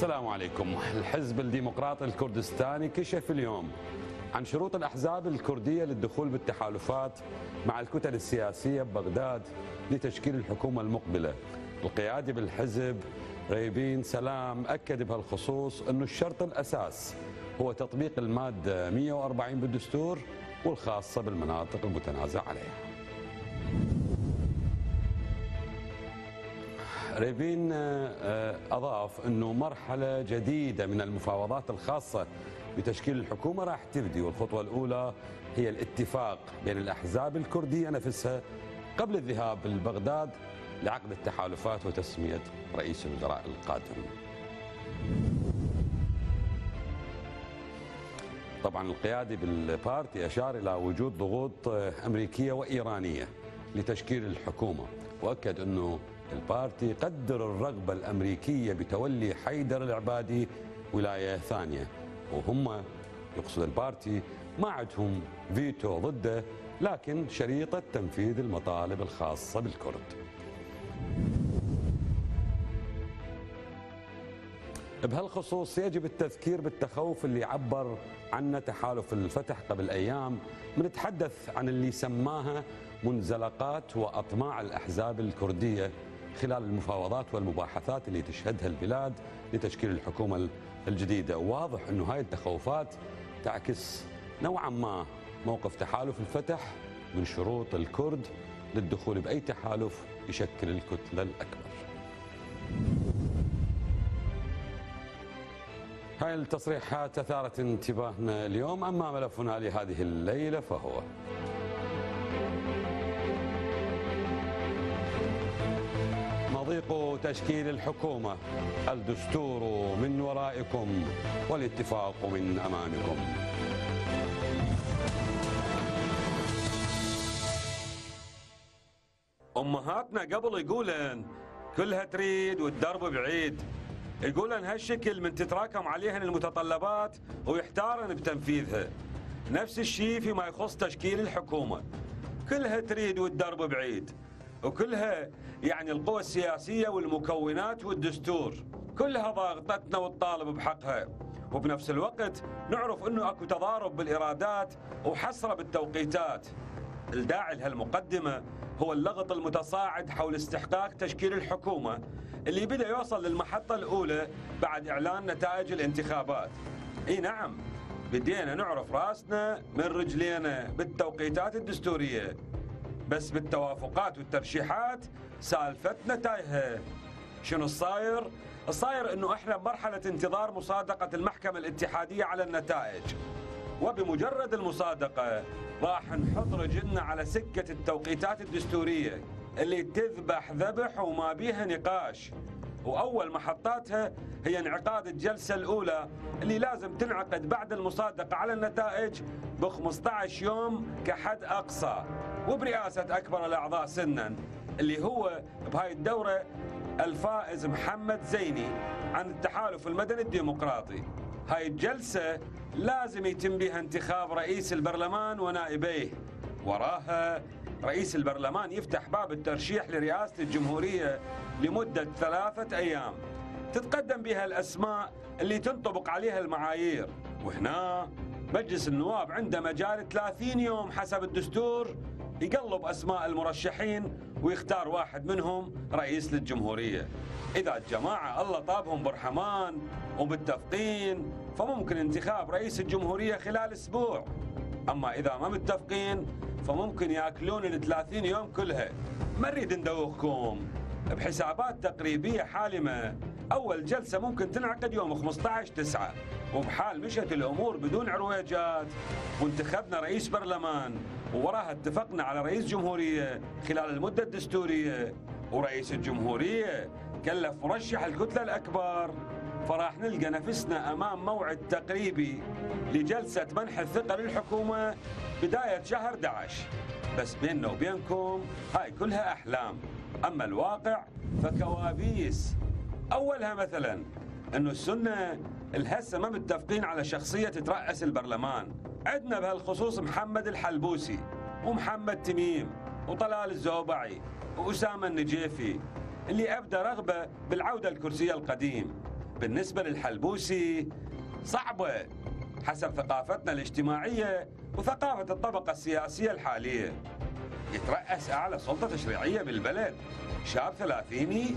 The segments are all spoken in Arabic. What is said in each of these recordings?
السلام عليكم. الحزب الديمقراطي الكردستاني كشف اليوم عن شروط الأحزاب الكردية للدخول بالتحالفات مع الكتل السياسية ببغداد لتشكيل الحكومة المقبلة. القيادي بالحزب غيبين سلام أكد بهالخصوص أنه الشرط الأساس هو تطبيق المادة 140 بالدستور والخاصة بالمناطق المتنازع عليها. ريفين آه، أضاف أنه مرحلة جديدة من المفاوضات الخاصة بتشكيل الحكومة راح تبدي والخطوة الأولى هي الاتفاق بين الأحزاب الكردية نفسها قبل الذهاب لبغداد لعقد التحالفات وتسمية رئيس الوزراء القادم. طبعا القيادي بالبارتي أشار إلى وجود ضغوط آه، أمريكية وإيرانية لتشكيل الحكومة وأكد أنه البارتي قدر الرغبة الأمريكية بتولي حيدر العبادي ولاية ثانية وهم يقصد البارتي ما عندهم فيتو ضده لكن شريطة تنفيذ المطالب الخاصة بالكرد. بهالخصوص يجب التذكير بالتخوف اللي عبر عنه تحالف الفتح قبل أيام بنتحدث عن اللي سماها منزلقات وأطماع الأحزاب الكردية. خلال المفاوضات والمباحثات اللي تشهدها البلاد لتشكيل الحكومة الجديدة، واضح إنه هاي التخوفات تعكس نوعا ما موقف تحالف الفتح من شروط الكرد للدخول بأي تحالف يشكل الكتلة الأكبر. هاي التصريحات أثارت انتباهنا اليوم أما ملفنا لهذه الليلة فهو مضيق تشكيل الحكومة الدستور من ورائكم والاتفاق من أمامكم. أمهاتنا قبل يقولن كلها تريد والدرب بعيد. يقولن هالشكل من تتراكم عليهن المتطلبات ويحتارن بتنفيذها. نفس الشيء فيما يخص تشكيل الحكومة. كلها تريد والدرب بعيد. وكلها يعني القوى السياسية والمكونات والدستور. كلها ضاغطتنا وتطالب بحقها. وبنفس الوقت نعرف إنه أكو تضارب بالإرادات وحسرة بالتوقيتات. الداعي لهالمقدمة هو اللغط المتصاعد حول استحقاق تشكيل الحكومة اللي بدأ يوصل للمحطة الأولى بعد إعلان نتائج الانتخابات. إي نعم بدينا نعرف رأسنا من رجلينا بالتوقيتات الدستورية. بس بالتوافقات والترشيحات سالفتنا تايهة. شنو الصاير؟ الصاير إنه إحنا بمرحلة انتظار مصادقة المحكمة الاتحادية على النتائج. وبمجرد المصادقة راح نحط رجلنا على سكة التوقيتات الدستورية اللي تذبح ذبح وما بيها نقاش. وأول محطاتها هي انعقاد الجلسة الأولى اللي لازم تنعقد بعد المصادقة على النتائج ب 15 يوم كحد أقصى. وبرئاسة أكبر الأعضاء سنا اللي هو بهاي الدورة الفائز محمد زيني عن التحالف المدني الديمقراطي. هاي الجلسة لازم يتم بها انتخاب رئيس البرلمان ونائبيه. وراها رئيس البرلمان يفتح باب الترشيح لرئاسة الجمهورية لمدة ثلاثة أيام. تتقدم بها الأسماء اللي تنطبق عليها المعايير. وهنا مجلس النواب عنده مجال 30 يوم حسب الدستور يقلب أسماء المرشحين ويختار واحد منهم رئيس للجمهورية. إذا الجماعة الله طابهم برحمان ومتفقين فممكن انتخاب رئيس الجمهورية خلال أسبوع. أما إذا ما متفقين فممكن يأكلون ال 30 يوم كلها. ما نريد ندوخكم. بحسابات تقريبية حالمة. أول جلسة ممكن تنعقد يوم 15 9 وبحال مشت الأمور بدون عرويجات. وانتخبنا رئيس برلمان ووراها اتفقنا على رئيس جمهورية خلال المدة الدستورية. ورئيس الجمهورية كلف مرشح الكتلة الأكبر. فراح نلقى نفسنا أمام موعد تقريبي لجلسة منح الثقة للحكومة بداية شهر 11 بس بيننا وبينكم هاي كلها أحلام. أما الواقع فكوابيس. أولها مثلا أنه السنة الهسة ما متفقين على شخصية تترأس البرلمان. عندنا بهالخصوص محمد الحلبوسي ومحمد تميم وطلال الزوبعي وأسامة النجيفي اللي أبدى رغبة بالعودة لكرسي القديم. بالنسبة للحلبوسي صعبة حسب ثقافتنا الاجتماعية وثقافة الطبقة السياسية الحالية. يترأس أعلى سلطة تشريعية بالبلد شاب ثلاثيني.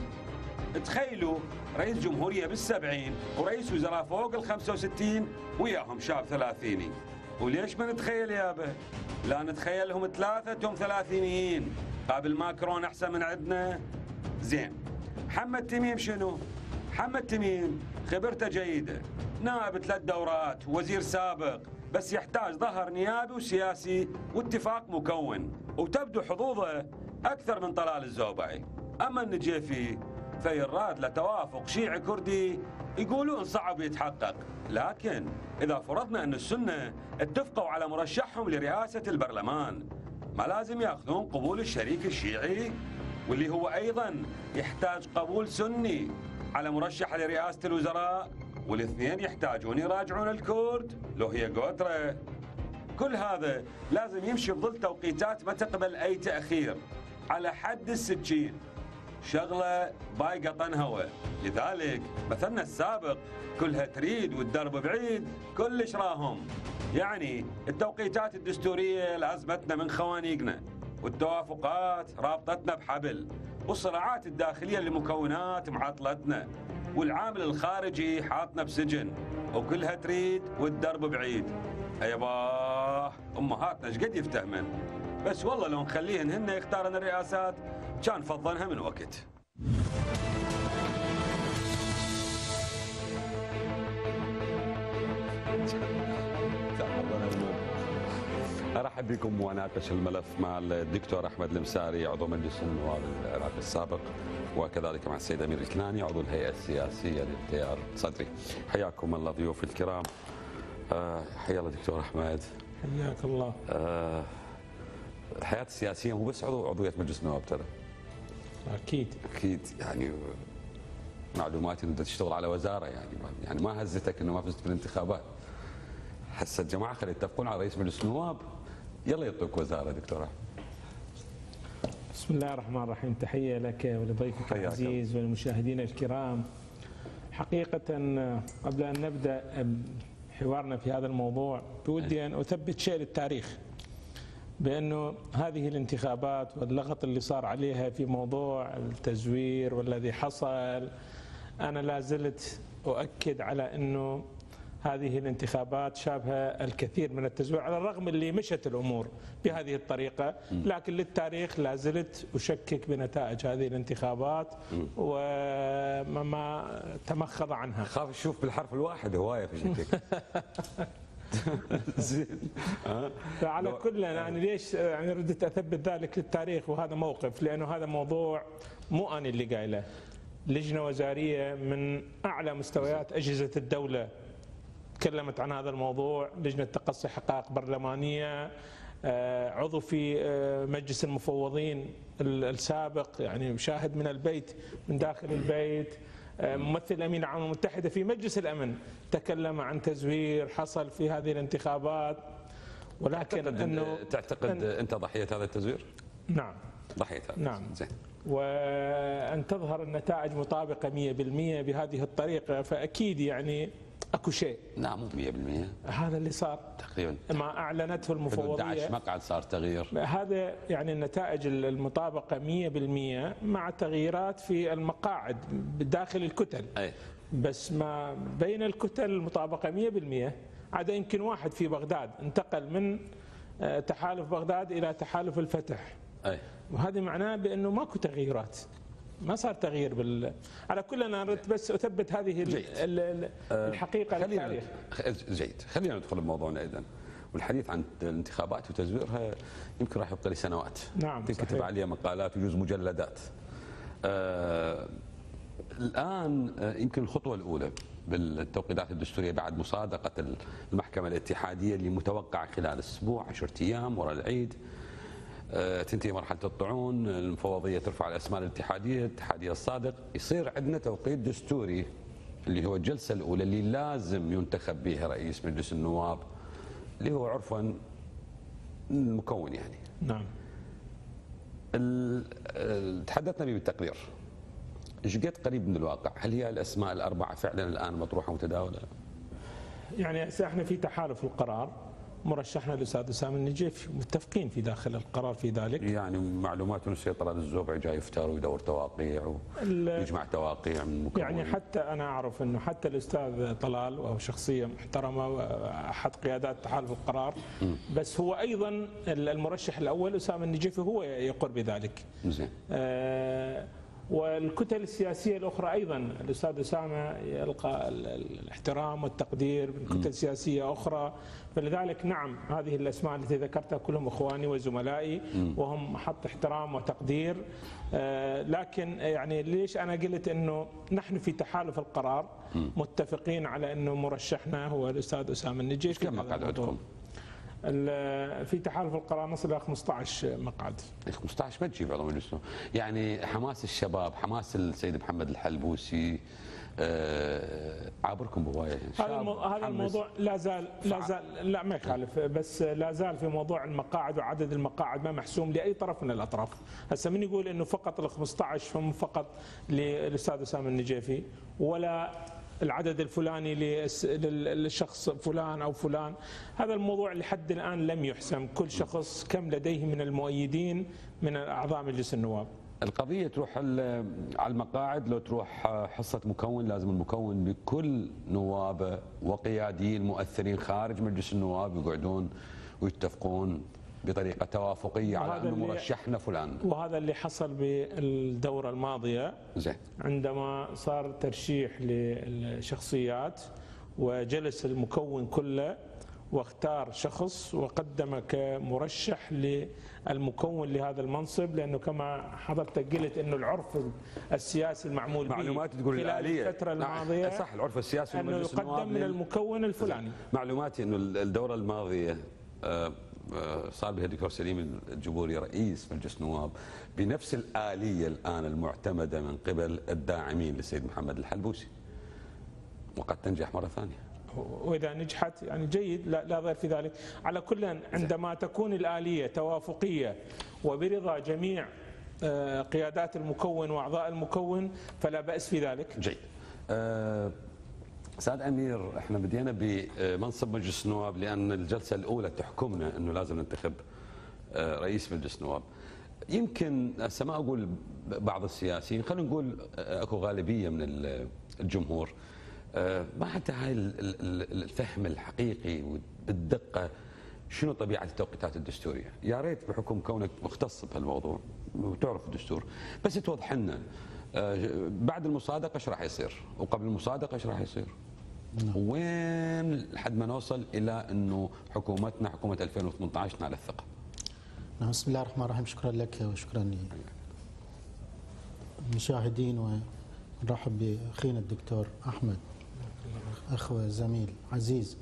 تخيلوا رئيس جمهورية بالسبعين ورئيس وزراء فوق الخمسة وستين وياهم شاب ثلاثيني. وليش ما نتخيل يابا لا نتخيلهم ثلاثتهم ثلاثينيين. قابل ماكرون أحسن من عندنا؟ زين. محمد تميم شنو؟ محمد تميم خبرته جيدة. نائب ثلاث دورات وزير سابق بس يحتاج ظهر نيابي وسياسي واتفاق مكون. وتبدو حظوظه أكثر من طلال الزوبعي. أما النجيفي فيراد لتوافق شيعي كردي يقولون صعب يتحقق. لكن إذا فرضنا أن السنة اتفقوا على مرشحهم لرئاسة البرلمان ما لازم ياخذون قبول الشريك الشيعي واللي هو أيضا يحتاج قبول سني. على مرشح لرئاسة الوزراء والاثنين يحتاجون يراجعون الكرد لو هي قدرة كل هذا لازم يمشي بظل توقيتات ما تقبل أي تأخير. على حد السكين شغلة بايقة طنهوة لذلك مثلنا السابق كلها تريد والدرب بعيد كلش راهم. يعني التوقيتات الدستورية لازمتنا من خوانيقنا. والتوافقات رابطتنا بحبل. والصراعات الداخلية لمكونات معطلتنا والعامل الخارجي حاطنا بسجن وكلها تريد والدرب بعيد. ايباه أمهاتنا إيش قد يفتهمن؟ بس والله لو نخليهن هن يختارن الرئاسات كان فضنها من وقت. أرحب بكم وناقش الملف مع الدكتور أحمد المساري عضو مجلس النواب العراقي السابق وكذلك مع السيد أمير الكناني عضو الهيئة السياسية للتيار صدري حياكم الله ضيوف الكرام. آه، حيا الله دكتور أحمد. حياك الله. آه، الحياة السياسية مو بس عضو عضوية مجلس النواب ترى. أكيد. أكيد يعني معلوماتي انت تشتغل على وزارة يعني يعني ما هزتك إنه ما فزت بالانتخابات. هسه الجماعة خلي يتفقون على رئيس مجلس النواب. يلا يعطوك وزارة دكتور احمد بسم الله الرحمن الرحيم. تحية لك ولضيفك العزيز والمشاهدين الكرام. حقيقة قبل أن نبدأ حوارنا في هذا الموضوع بودي أن أثبت شيء للتاريخ. بأنه هذه الانتخابات واللغط اللي صار عليها في موضوع التزوير والذي حصل أنا لا زلت أؤكد على أنه هذه الانتخابات شابها الكثير من التزوير على الرغم اللي مشت الأمور بهذه الطريقة لكن للتاريخ لا زلت أشكك بنتائج هذه الانتخابات وما تمخض عنها. خاف أشوف بالحرف الواحد هواية في شكلك زين. ها؟ فعلى كل يعني ليش يعني ردت أثبت ذلك للتاريخ وهذا موقف؟ لأنه هذا موضوع مو أنا اللي قايله. لجنة وزارية من أعلى مستويات أجهزة الدولة تكلمت عن هذا الموضوع لجنة تقصي حقائق برلمانية آه، عضو في آه، مجلس المفوضين ال- السابق يعني شاهد من البيت من داخل البيت آه، ممثل الأمين العام المتحدة في مجلس الأمن تكلم عن تزوير حصل في هذه الانتخابات ولكن تعتقد انه تعتقد أنت ضحية هذا التزوير؟ نعم ضحية هذا نعم. زين وأن تظهر النتائج مطابقة 100% بهذه الطريقة فأكيد يعني أكو شيء. لا مو 100% هذا اللي صار. تقريبا. ما أعلنته المفوضية. 11 مقعد صار تغيير. هذا يعني النتائج المطابقة 100% مع تغييرات في المقاعد داخل الكتل. أي. بس ما بين الكتل المطابقة 100% عدا يمكن واحد في بغداد انتقل من آه، تحالف بغداد إلى تحالف الفتح. أي. وهذا معناه بأنه ماكو تغييرات. ما صار تغيير بال على كل أنا اردت بس أثبت هذه جيد. ال- الحقيقة خلينا للتاريخ جيد. خلينا ندخل بموضوعنا أيضا والحديث عن الانتخابات وتزويرها يمكن راح يبقى لي سنوات نعم، تنكتب صحيح. عليها مقالات ويجوز مجلدات. آه الآن آه يمكن الخطوة الأولى بالتوقيتات الدستورية بعد مصادقة المحكمة الاتحادية اللي متوقعة خلال أسبوع 10 أيام وراء العيد. آه، تنتهي مرحلة الطعون المفوضية ترفع الأسماء الاتحادية الاتحادية الصادق. يصير عندنا توقيت دستوري اللي هو الجلسة الأولى اللي لازم ينتخب بها رئيس مجلس النواب اللي هو عرفا المكون يعني. نعم. تحدثنا به بالتقرير. إيش قد قريب من الواقع؟ هل هي الأسماء الأربعة فعلا الآن مطروحة متداوله؟ يعني إحنا في تحالف القرار. مرشحنا الاستاذ أسامة النجيفي متفقين في داخل القرار في ذلك. يعني معلومات طلال الزوبعي جاي يفتر ويدور تواقيع ويجمع تواقيع من مكون. يعني حتى أنا أعرف إنه حتى الأستاذ طلال وهو شخصية محترمة وأحد قيادات تحالف القرار. بس هو أيضا المرشح الأول أسامة النجيفي هو يقر بذلك. زين. آه، والكتل السياسية الأخرى أيضا. الأستاذ أسامة يلقى ال- ال- الاحترام والتقدير من كتل سياسية أخرى. فلذلك نعم هذه الأسماء التي ذكرتها كلهم إخواني وزملائي وهم محط احترام وتقدير. آه، لكن يعني ليش أنا قلت إنه نحن في تحالف القرار؟ متفقين على إنه مرشحنا هو الأستاذ أسامة النجيفي. كم مقعد. عندكم؟ في تحالف القرار نصل إلى 15 مقعد 15 ما تجيب عضو مجلس. يعني حماس الشباب حماس السيد محمد الحلبوسي آه، عابركم بهوايه هذا. هذا الموضوع لا زال لا زال لا ما يخالف بس لا زال في موضوع المقاعد وعدد المقاعد ما محسوم لأي طرف من الأطراف هسه من يقول إنه فقط ال 15 هم فقط للاستاذ أسامة النجيفي ولا العدد الفلاني للشخص فلان أو فلان. هذا الموضوع لحد الآن لم يحسم. كل شخص كم لديه من المؤيدين من أعضاء مجلس النواب. القضية تروح على المقاعد. لو تروح حصة مكون لازم المكون بكل نوابه وقياديين مؤثرين خارج مجلس النواب يقعدون ويتفقون. بطريقة توافقية على أنه مرشحنا فلان. وهذا اللي حصل بالدورة الماضية. زين. عندما صار ترشيح للشخصيات وجلس المكون كله واختار شخص وقدم كمرشح للمكون لهذا المنصب لأنه كما حضرتك قلت إنه العرف السياسي المعمول به معلومات تقول خلال الآلية. الفترة نعم، الماضية صح العرف السياسي أنه يقدم من المكون الفلاني. معلوماتي إنه الدورة الماضية صار بها الدكتور سليم الجبوري رئيس مجلس النواب بنفس الآلية الآن المعتمدة من قبل الداعمين للسيد محمد الحلبوسي. وقد تنجح مرة ثانية. وإذا نجحت يعني جيد لا, لا ضير في ذلك. على كل عندما تكون الآلية توافقية وبرضا جميع آه، قيادات المكون وأعضاء المكون فلا بأس في ذلك. جيد. آه، سعد أمير إحنا بدينا بمنصب مجلس النواب لأن الجلسة الأولى تحكمنا إنه لازم ننتخب آه، رئيس مجلس النواب يمكن هسه ما أقول بعض السياسيين خلينا نقول آه، أكو غالبية من ال- الجمهور آه، ما عندها هاي ال- ال- ال- الفهم الحقيقي بالدقه شنو طبيعة التوقيتات الدستورية؟ يا ريت بحكم كونك مختص بهالموضوع وتعرف الدستور بس توضح لنا بعد المصادقة إيش راح يصير؟ وقبل المصادقة إيش راح يصير؟ وين لحد ما نوصل إلى إنه حكومتنا حكومة 2018 تنال الثقة؟ نعم، بسم الله الرحمن الرحيم شكرا لك وشكرا للمشاهدين ونرحب بأخينا الدكتور أحمد اخوه زميل عزيز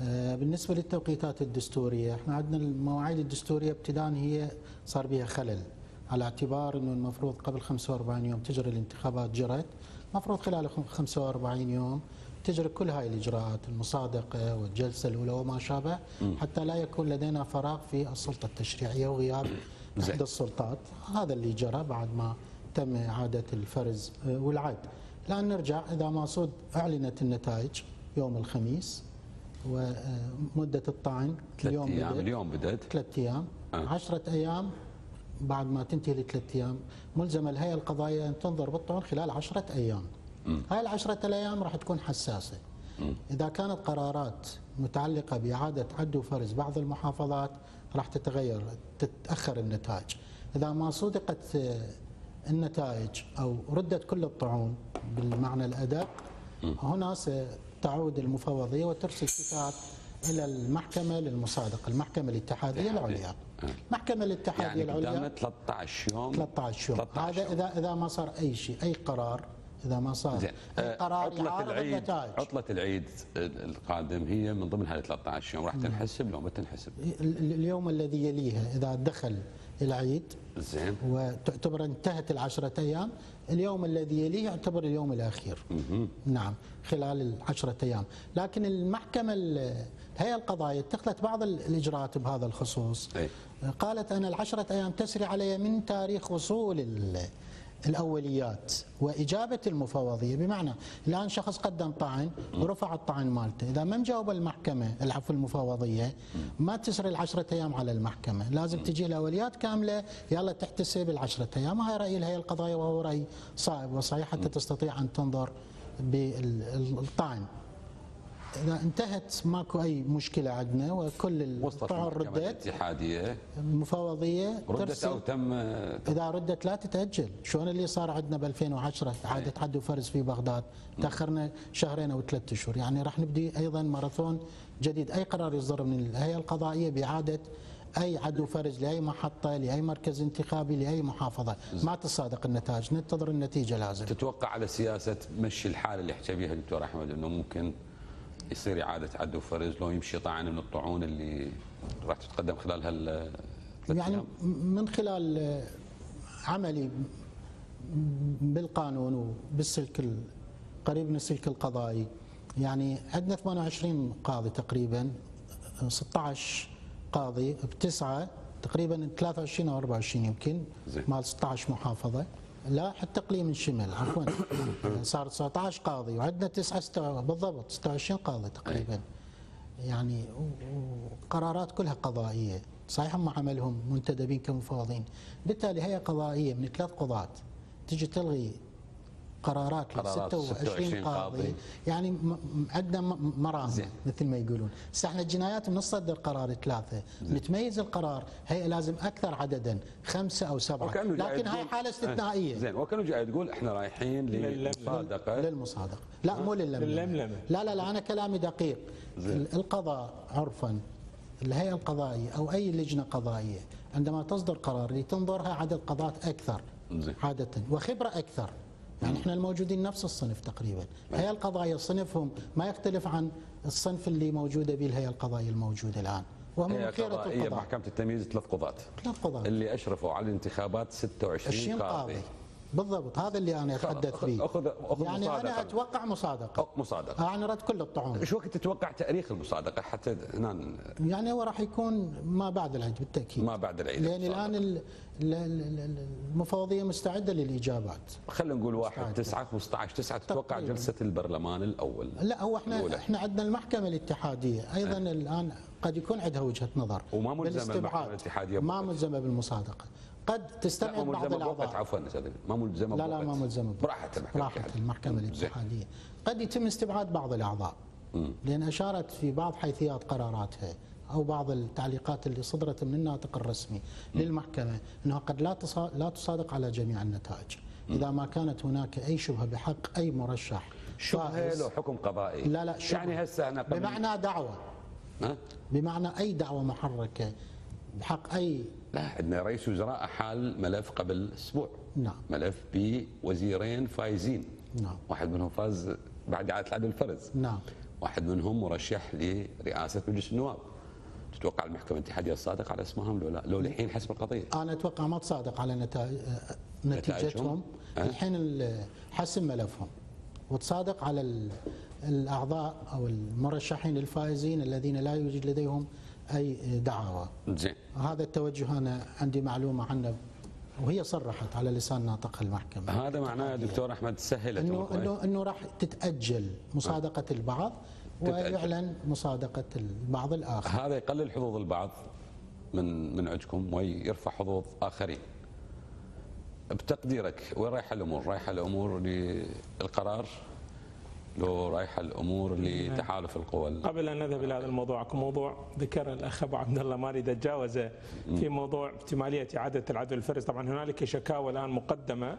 آه، بالنسبة للتوقيتات الدستورية إحنا عندنا المواعيد الدستورية ابتداء هي صار بها خلل على اعتبار إنه المفروض قبل 45 يوم تجري الانتخابات جرت المفروض خلال 45 يوم تجري كل هاي الاجراءات المصادقة والجلسة الأولى وما شابه حتى لا يكون لدينا فراغ في السلطة التشريعية وغياب. احدى السلطات. هذا اللي جرى بعد ما تم إعادة الفرز آه، والعد. الآن نرجع إذا ما صد أعلنت النتائج يوم الخميس ومده الطعن ثلاث اليوم أيام بدأت. اليوم بدأت. ثلاث أيام. آه. عشرة أيام بعد ما تنتهي الثلاث أيام. ملزم الهيئة القضائية أن تنظر بالطعن خلال عشرة أيام هاي العشرة الأيام راح تكون حساسة. إذا كانت قرارات متعلقة بإعادة عد وفرز بعض المحافظات راح تتغير تتأخر النتائج. إذا ما صدقت آه، النتائج أو ردت كل الطعون بالمعنى الأدق هنا ستعود المفوضية وترسل كتاب إلى المحكمة للمصادقة المحكمة الاتحادية العليا. المحكمة الاتحادية يعني العليا. قدامنا 13 يوم. 13 يوم. 13 هذا يوم. إذا إذا ما صار أي شيء أي قرار إذا ما صار. زين. آه، قرار عطلة العيد النتائج. عطلة العيد القادم هي من ضمن هذه 13 يوم راح تنحسب لو ما تنحسب. ال- ال- اليوم الذي يليها إذا دخل العيد زين. وتعتبر انتهت العشرة أيام اليوم الذي يليه يعتبر اليوم الأخير. نعم خلال العشرة أيام. لكن المحكمة ال- الهيئة القضائية اتخذت بعض الإجراءات بهذا الخصوص. أي. قالت أن العشرة أيام تسري علي من تاريخ وصول ال- الأوليات وإجابة المفوضية. بمعنى الآن شخص قدم طعن ورفع الطعن مالته. إذا ما مجاوب المحكمة العفو المفوضية ما تسري العشرة أيام على المحكمة. لازم تجي الأوليات كاملة يلا تحتسب العشرة أيام. هاي رأي الهيئة القضائية وهو رأي صائب وصحيح حتى تستطيع أن تنظر بالطعن. إذا انتهت ماكو أي مشكلة عندنا وكل المحكمة ردت الاتحادية. المفوضية ردت أو تم إذا ردت لا تتأجل. شلون اللي صار عندنا ب 2010 اعاده عد وفرز في بغداد. تأخرنا شهرين أو ثلاثة أشهر. يعني راح نبدي أيضا ماراثون جديد. أي قرار يصدر من الهيئه القضائية بإعادة أي عد وفرز لأي محطة لأي مركز انتخابي لأي محافظة. ما تصادق النتائج. ننتظر النتيجة لازم. تتوقع على سياسة مشي الحالة اللي حكى بها دكتور أحمد أنه ممكن يصير إعادة عد وفرز لو يمشي طعن من الطعون اللي راح تتقدم خلال هال يعني؟ من خلال عملي بالقانون وبالسلك ال- قريب من السلك القضائي يعني عندنا 28 قاضي تقريبا آه، 16 قاضي بتسعة تقريبا 23 أو 24 يمكن. مال 16 محافظة لا حتى اقليم الشمال عفوا. صار 19 قاضي وعندنا تسعة ستة- بالضبط 26 قاضي تقريبا. يعني وقرارات كلها قضائية صحيح هم عملهم منتدبين كمفوضين بالتالي هي قضائية من ثلاث قضاة تجي تلغي قرارات ل قرارات 26 قاضي. قاضي. يعني عندنا مراهم مثل ما يقولون. بس إحنا الجنايات بنصدر قرار ثلاثة. نتميز القرار. هي لازم أكثر عددا. خمسة أو سبعة. لكن هاي حالة استثنائية. زين. وكانوا جاي تقول إحنا رايحين للمصادقة. للمصادقة. لا مو للملمة. للملمة. لا لا لا أنا كلامي دقيق. ال- القضاء عرفا. الهيئة القضائية أو أي لجنة قضائية عندما تصدر قرار لتنظرها عدد قضاة أكثر زين. عادة وخبرة أكثر. يعني إحنا الموجودين نفس الصنف تقريبا. الهيئه القضائيه صنفهم ما يختلف عن الصنف اللي موجودة به الهيئه القضائيه الموجودة الآن. وهم هي قضائية القضاء. محكمة التمييز ثلاث قضاة. ثلاث قضاة اللي أشرفوا على الانتخابات 26 20 قاضي. قاضي. بالضبط هذا اللي أنا اتحدث فيه أخذ- أخذ يعني مصادقة. أنا أتوقع مصادقة أنا رد كل الطعون إيش وقت تتوقع تأريخ المصادقة حتى هنا يعني هو راح يكون ما بعد العيد بالتأكيد ما بعد العيد لأن. الآن ال- ال- ال- ال- المفوضية مستعدة للإجابات خلينا نقول 1 مستعد. 9 15 9 تتوقع. جلسة البرلمان الأول لا هو إحنا الأولى. إحنا عندنا المحكمة الاتحادية أيضا الآن قد يكون عندها وجهة نظر وما ملزمة بالاستبعاد. المحكمة الاتحادية ما. ملزمة بالمصادقة قد تستبعد بعض الأعضاء عفوا ما ملزمة لا لا. ما ملزمة الاتحادية. المحكمة زين. الاتحادية قد يتم استبعاد بعض الأعضاء لأن أشارت في بعض حيثيات قراراتها أو بعض التعليقات اللي صدرت من الناطق الرسمي للمحكمة أنها قد لا لا تصادق على جميع النتائج إذا ما كانت هناك أي شبهة بحق أي مرشح شبهة فائز. لو حكم قضائي لا لا شبهة. يعني هسه قبل بمعنى دعوة بمعنى أي دعوة محركة بحق أي لا عندنا رئيس وزراء حال ملف قبل أسبوع. نعم. ملف بوزيرين فايزين. نعم. واحد منهم فاز بعد إعادة العدل الفرز. نعم. واحد منهم مرشح لرئاسة مجلس النواب. تتوقع المحكمة الاتحادية الصادقة على اسمهم لو لا لو الحين حسب القضية. أنا أتوقع ما تصادق على نتائج نتائجهم؟ نتيجتهم. أه؟ الحين ال- حسم ملفهم. وتصادق على الأعضاء أو المرشحين الفائزين الذين لا يوجد لديهم أي دعاوى زين هذا التوجه أنا عندي معلومة عنه وهي صرحت على لسان ناطق المحكمة هذا معناه دكتور أحمد سهلت إنه. إنه إنه راح تتأجل مصادقة البعض تتأجل. ويعلن مصادقة البعض الآخر هذا يقلل حظوظ البعض من من عندكم ويرفع حظوظ آخرين بتقديرك وين رايحة الأمور؟ رايحة الأمور للقرار لو رايحه الأمور لتحالف القوى. ال- قبل أن نذهب إلى هذا الموضوع أكو موضوع ذكر الأخ أبو عبد الله ما اريد اتجاوز في موضوع احتمالية إعادة العدل الفرز طبعا هنالك شكاوى الآن مقدمة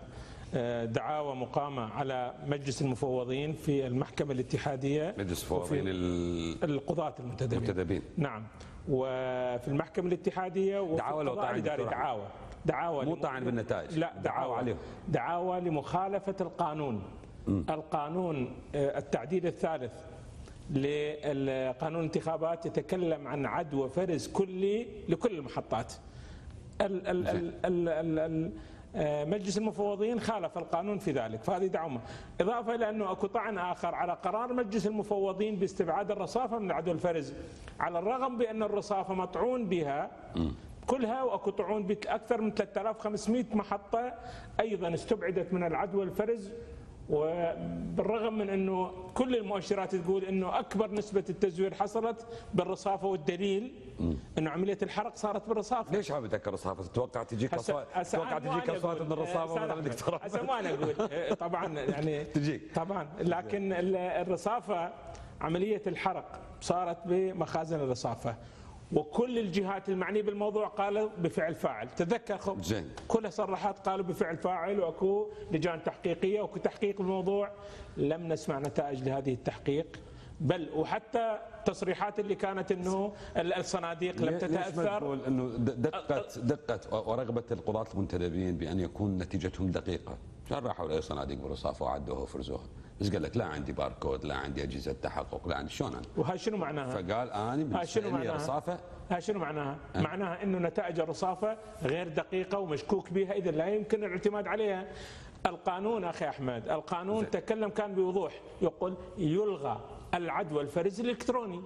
آه، دعاوى مقامة على مجلس المفوضين في المحكمة الاتحادية مجلس وفي فوضين ال- القضاة المنتدبين المنتدبين. نعم. وفي المحكمة الاتحادية وفي دعاوى لو طعن. دعاوى. دعاوى مو طعن بالنتائج. لا دعاوى. دعاوى عليهم. دعاوى لمخالفة القانون. القانون آه، التعديل الثالث لقانون الانتخابات يتكلم عن عدوى فرز كلي لكل المحطات. ال ال ال ال ال ال آه، مجلس المفوضين خالف القانون في ذلك فهذه دعوة. إضافة إلى أنه أكو طعن آخر على قرار مجلس المفوضين باستبعاد الرصافة من العدو الفرز على الرغم بأن الرصافة مطعون بها كلها وأكو طعون بأكثر من 3500 محطة أيضا استبعدت من العدوى الفرز وبالرغم من إنه كل المؤشرات تقول إنه أكبر نسبة التزوير حصلت بالرصافة والدليل إنه عملية الحرق صارت بالرصافة. ليش تذكر الرصافة؟ تتوقع تجيك اصوات تتوقع تجيك أصوات من الرصافة مثلا دكتور هسه ما أنا أقول إيه، طبعا يعني تجيك. طبعا. لكن ال- الرصافة عملية الحرق صارت بمخازن الرصافة. وكل الجهات المعنية بالموضوع قالوا بفعل فاعل. تذكر خب زين. كلها صرحات قالوا بفعل فاعل وأكو لجان تحقيقية وأكو تحقيق بالموضوع. لم نسمع نتائج لهذه التحقيق. بل وحتى تصريحات اللي كانت إنه ال- الصناديق لم تتأثر. إنه دقه دقة ورغبة القضاة المنتدبين بأن يكون نتيجتهم دقيقة، كان راحوا لاي صناديق بالرصافه وعدوها وفرزوها، بس قال لك لا عندي باركود، لا عندي أجهزة تحقق، لا عندي شلون أنا؟ وهي شنو معناها؟ فقال أنا هاي بالنسبة شنو لي معناها؟ رصافه ها شنو معناها؟ معناها إنه نتائج الرصافه غير دقيقة ومشكوك بها اذا لا يمكن الاعتماد عليها. القانون أخي أحمد، القانون. تكلم كان بوضوح يقول يلغى العدوى الفرز الإلكتروني.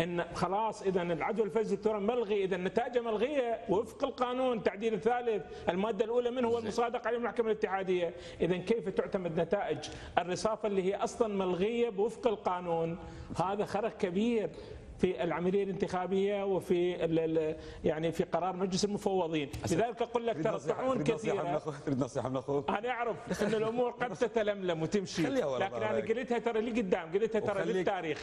إن خلاص إذا العدوى الفرز الإلكتروني ملغي إذا نتائجه ملغية وفق القانون. التعديل الثالث المادة الأولى منه هو المصادق عليه المحكمه الاتحادية. إذا كيف تعتمد نتائج؟ الرصافة اللي هي أصلا ملغية بوفق القانون. هذا خرق كبير. في العملية الانتخابية وفي يعني في قرار مجلس المفوضين. لذلك أقول لك ترى الطعون تريد نصيحة من كثيره تريد نصيحة من أخوك. أنا أعرف إن الأمور قد تتلملم وتمشي. لكن أنا. قلتها ترى اللي قدام قلتها ترى للتاريخ.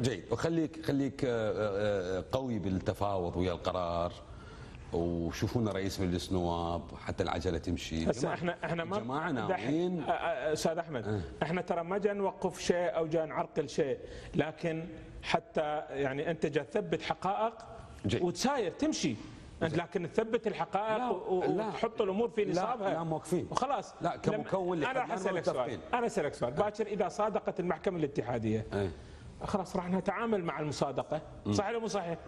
جيد. وخليك خليك آه، آه، قوي بالتفاوض ويا القرار. وشوفونا رئيس مجلس نواب حتى العجلة تمشي. هسه جماعة- إحنا إحنا ما جماعة ناويين. أ- أستاذ أحمد إحنا ترى ما جاي نوقف شيء أو جاي نعرقل شيء. لكن حتى يعني أنت جاي تثبت حقائق جيد. وتساير تمشي أنت لكن تثبت الحقائق لا، لا. وتحط الأمور في لا، نصابها لا، موقفين. وخلاص لا، كمكون أنا راح أسألك سؤال. أنا أسألك سؤال باكر إذا صادقت المحكمة الاتحادية إيه. خلاص راح نتعامل مع المصادقة. صحيح ولا مو صحيح؟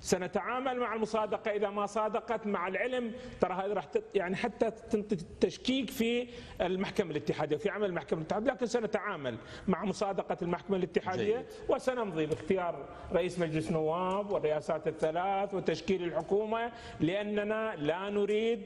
سنتعامل مع المصادقة. إذا ما صادقت مع العلم ترى هذه راح يعني حتى تنطي تشكيك في المحكمة الاتحادية في عمل المحكمة الاتحادية. لكن سنتعامل مع مصادقة المحكمة الاتحادية جيد. وسنمضي باختيار رئيس مجلس نواب والرئاسات الثلاث وتشكيل الحكومة لأننا لا نريد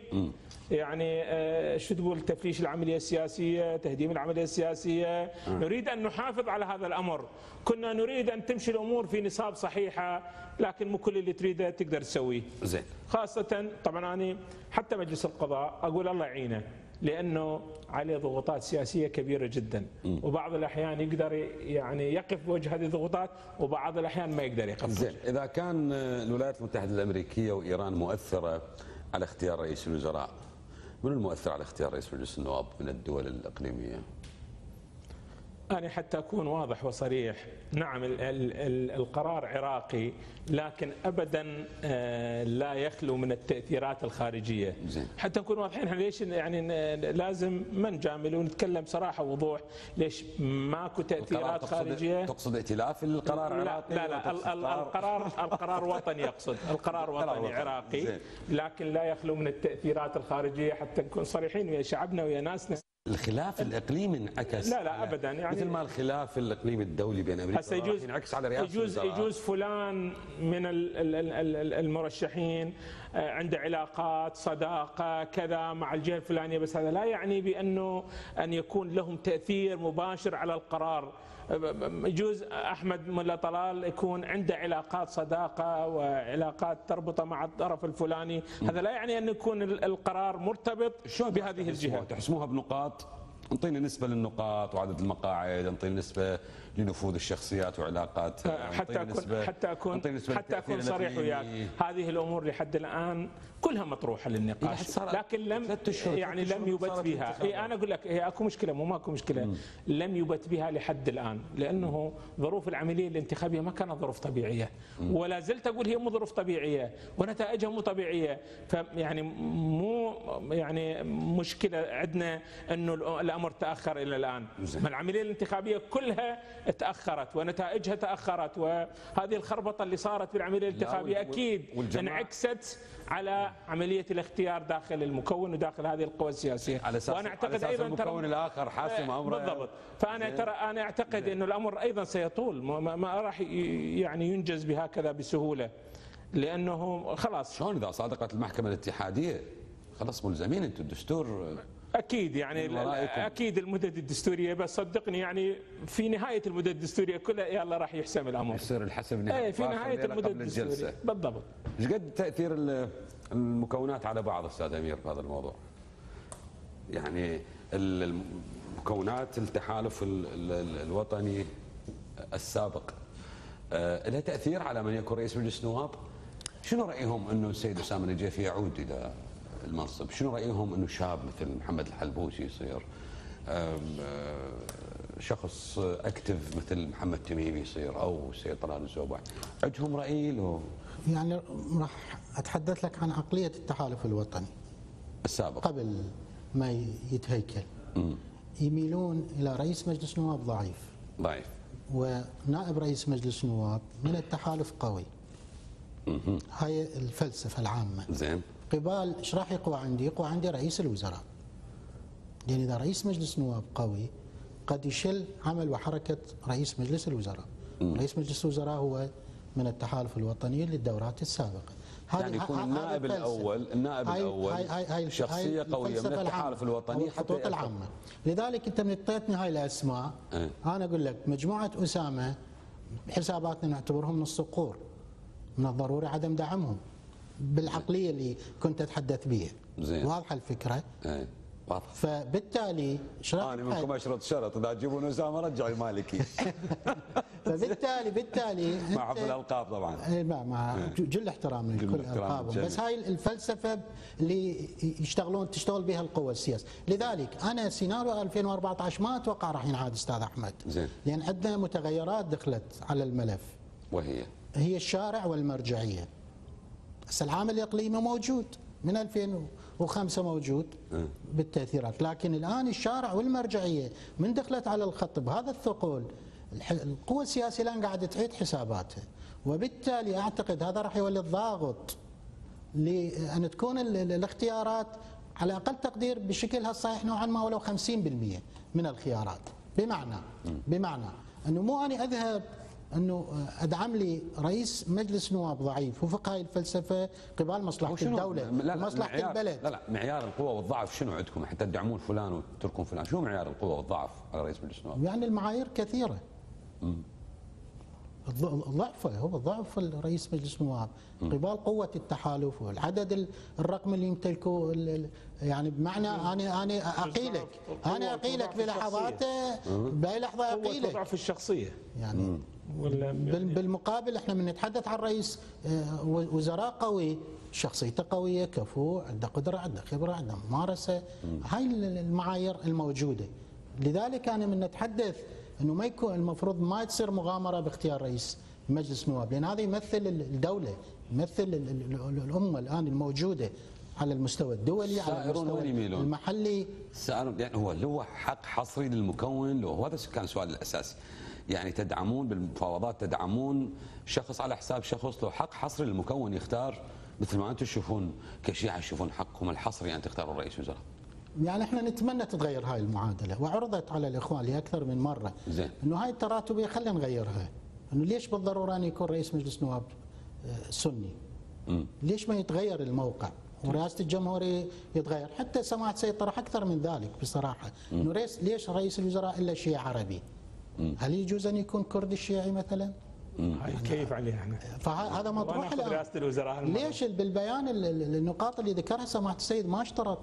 يعني آه، شو تقول تفليش العملية السياسية تهديم العملية السياسية. نريد أن نحافظ على هذا الأمر. كنا نريد أن تمشي الأمور في نصاب صحيحة لكن مو كل اللي تريده تقدر تسويه. زين. خاصة طبعا أنا حتى مجلس القضاء أقول الله يعينه لأنه عليه ضغوطات سياسية كبيرة جدا. وبعض الأحيان يقدر يعني يقف بوجه هذه الضغوطات وبعض الأحيان ما يقدر يقف زين. إذا كان آه، الولايات المتحدة الأمريكية وإيران مؤثرة على اختيار رئيس الوزراء من المؤثر على اختيار رئيس مجلس النواب من الدول الإقليمية؟ أنا حتى أكون واضح وصريح. نعم ال ال ال القرار عراقي لكن أبدا آه، لا يخلو من التأثيرات الخارجية. زين. حتى نكون واضحين إحنا ليش يعني لازم ما نجامل ونتكلم صراحة ووضوح ليش ماكو تأثيرات خارجية؟ تقصد ائتلاف القرار لا العراقي لا لا ال- القرار القرار وطني يقصد القرار وطني وطني. عراقي زين. لكن لا يخلو من التأثيرات الخارجية. حتى نكون صريحين ويا شعبنا ويا ناسنا. الخلاف الإقليمي انعكس لا، لا، أبداً، يعني- مثل ما الخلاف الإقليمي الدولي بين أمريكا هسه يجوز ينعكس على رئاسه يجوز. يجوز فلان من ال- ال- ال- ال- المرشحين آه، عنده علاقات صداقة كذا مع الجهة الفلانية بس هذا لا يعني بأنه أن يكون لهم تأثير مباشر على القرار يجوز أحمد ملا طلال يكون عنده علاقات صداقة وعلاقات تربطة مع الطرف الفلاني. هذا لا يعني أن يكون ال- القرار مرتبط بهذه الجهات تحسموها بنقاط؟ انطينا نسبة للنقاط وعدد المقاعد انطينا نسبة لنفوذ الشخصيات وعلاقات. حتى اكون حتى اكون نسبة حتى أكون صريح وياك. هذه الأمور لحد الآن كلها مطروحة إيه، للنقاش لكن لم يعني لم يبت بها. إيه أنا أقول لك هي أكو مشكلة مو ماكو مشكلة. لم يبت بها لحد الآن لأنه ظروف العملية الانتخابية ما كانت ظروف طبيعية. ولا زلت أقول هي مو ظروف طبيعية ونتائجها مو طبيعية. فيعني مو يعني مشكلة عندنا إنه الأمر تأخر إلى الآن. ما العملية الانتخابية كلها تأخرت ونتائجها تأخرت وهذه الخربطة اللي صارت بالعملية الانتخابية أكيد انعكست على عملية الاختيار داخل المكون وداخل هذه القوى السياسية. على أساس وأنا على اعتقد أساس أيضا ترى- المكون الآخر حاسم أمره. بالضبط. فأنا. ترى أنا أعتقد إنه الأمر أيضا سيطول. ما, ما- راح يعني ينجز بهكذا بسهولة. لأنه خلاص. شلون إذا صادقت المحكمة الاتحادية؟ خلاص ملزمين أنتم الدستور. أكيد يعني. أكيد المدد الدستورية. بس صدقني يعني في نهاية المدد الدستورية كلها يلا راح يحسم الأمر. يصير الحسم إيه في فاخر نهاية المدد الدستورية. بالضبط. إيش قد تأثير ال- المكونات على بعض أستاذ أمير في هذا الموضوع؟ يعني ال- المكونات التحالف ال- ال- ال- الوطني السابق آه، لها تأثير على من يكون رئيس مجلس النواب؟ شنو رأيهم أنه السيد أسامة النجيفي يعود إلى المنصب؟ شنو رأيهم أنه شاب مثل محمد الحلبوسي يصير؟ آه، شخص أكتف مثل محمد تميمي يصير أو السيد طلال الزوبع عندهم رأي لو يعني راح أتحدث لك عن عقلية التحالف الوطني. السابق. قبل ما يتهيكل. يميلون إلى رئيس مجلس نواب ضعيف. ضعيف. ونائب رئيس مجلس نواب من التحالف قوي. هاي الفلسفة العامة. زين. قبال إيش راح يقوى عندي؟ يقوى عندي رئيس الوزراء. لأن إذا رئيس مجلس نواب قوي قد يشل عمل وحركة رئيس مجلس الوزراء. رئيس مجلس الوزراء هو من التحالف الوطني للدورات السابقة. يعني يكون النائب. الأول- النائب هاي- الأول هاي هاي هاي قوية من التحالف الوطني حتى. العامة. لذلك انت من اعطيتني هاي الأسماء إيه. أنا أقول لك مجموعة أسامة بحساباتنا نعتبرهم من الصقور. من الضروري عدم دعمهم بالعقلية اللي كنت أتحدث بها. واضحة الفكرة؟ اي واضح. فبالتالي راح أنا منكم اشرط شرط إذا تجيبون أسامة رجعوا المالكي فبالتالي بالتالي مع حفل الألقاب طبعا. إيه، مع مع جل احترام جل لكل احترام ألقابهم. للجميع. بس هاي الفلسفة اللي يشتغلون تشتغل بها القوى السياسية. لذلك أنا سيناريو 2014 ما أتوقع راح ينعاد أستاذ أحمد. زين. لأن عندنا متغيرات دخلت على الملف. وهي؟ هي الشارع والمرجعية. بس العامل الإقليمي موجود من 2005 موجود. بالتأثيرات. لكن الآن الشارع والمرجعية من دخلت على الخط بهذا الثقل القوى السياسية الآن قاعدة تعيد حساباتها. وبالتالي أعتقد هذا راح يولي الضاغط لأن تكون ال- ال- الاختيارات على أقل تقدير بشكلها الصحيح نوعا ما ولو 50% من الخيارات. بمعنى بمعنى أنه مو أنا أذهب أنه أدعم لي رئيس مجلس نواب ضعيف وفق هاي الفلسفة قبال مصلحة الدولة لا لا ومصلحه معيار- البلد. لا لا معيار القوة والضعف شنو عندكم؟ حتى تدعمون فلان وتتركون فلان. شنو معيار القوة والضعف على رئيس مجلس النواب؟ يعني المعايير كثيرة. الض- ضعفه هو ضعف رئيس مجلس النواب قبال قوة التحالف والعدد ال- الرقم اللي يمتلكه يعني بمعنى أنا أنا أقيلك. أنا أقيلك وضعف بلحظاته باي لحظه قوة أقيلك. وضعف الشخصية. يعني ولا بال- بالمقابل إحنا من نتحدث عن رئيس آه، و- وزراء قوي شخصيته قوية كفو عنده قدرة عنده خبرة عنده ممارسة. هاي ال- المعايير الموجودة. لذلك أنا من نتحدث إنه ما يكون المفروض ما تصير مغامرة باختيار رئيس مجلس نواب لأن هذا يمثل ال- الدولة يمثل ال- ال- ال- الأمة الآن الموجودة على المستوى الدولي على المستوى؟ المحلي. سأل يعني هو له حق حصري للمكون له هذا كان سؤال الأساسي. يعني تدعمون بالمفاوضات تدعمون شخص على حساب شخص. له حق حصري للمكون يختار مثل ما أنتم تشوفون كشيعة تشوفون حقكم الحصري ان تختاروا رئيس وزراء. يعني إحنا نتمنى تتغير هاي المعادلة. وعرضت على الإخوان لأكثر من مرة زين. إنه هاي التراتبيه خلينا نغيرها. إنه ليش بالضرورة أن يكون رئيس مجلس نواب آه، سني؟ ليش ما يتغير الموقع؟ ورئاسة الجمهورية يتغير. حتى سماحة السيد طرح أكثر من ذلك بصراحة. إنه رئيس ليش رئيس الوزراء إلا شيعي عربي؟ هل يجوز أن يكون كردي شيعي مثلا؟ كيف عليها إحنا فهذا مطروح الآن. رئاسة الوزراء. ليش؟ بالبيان ال- ال- النقاط اللي ذكرها سماحة السيد ما اشترط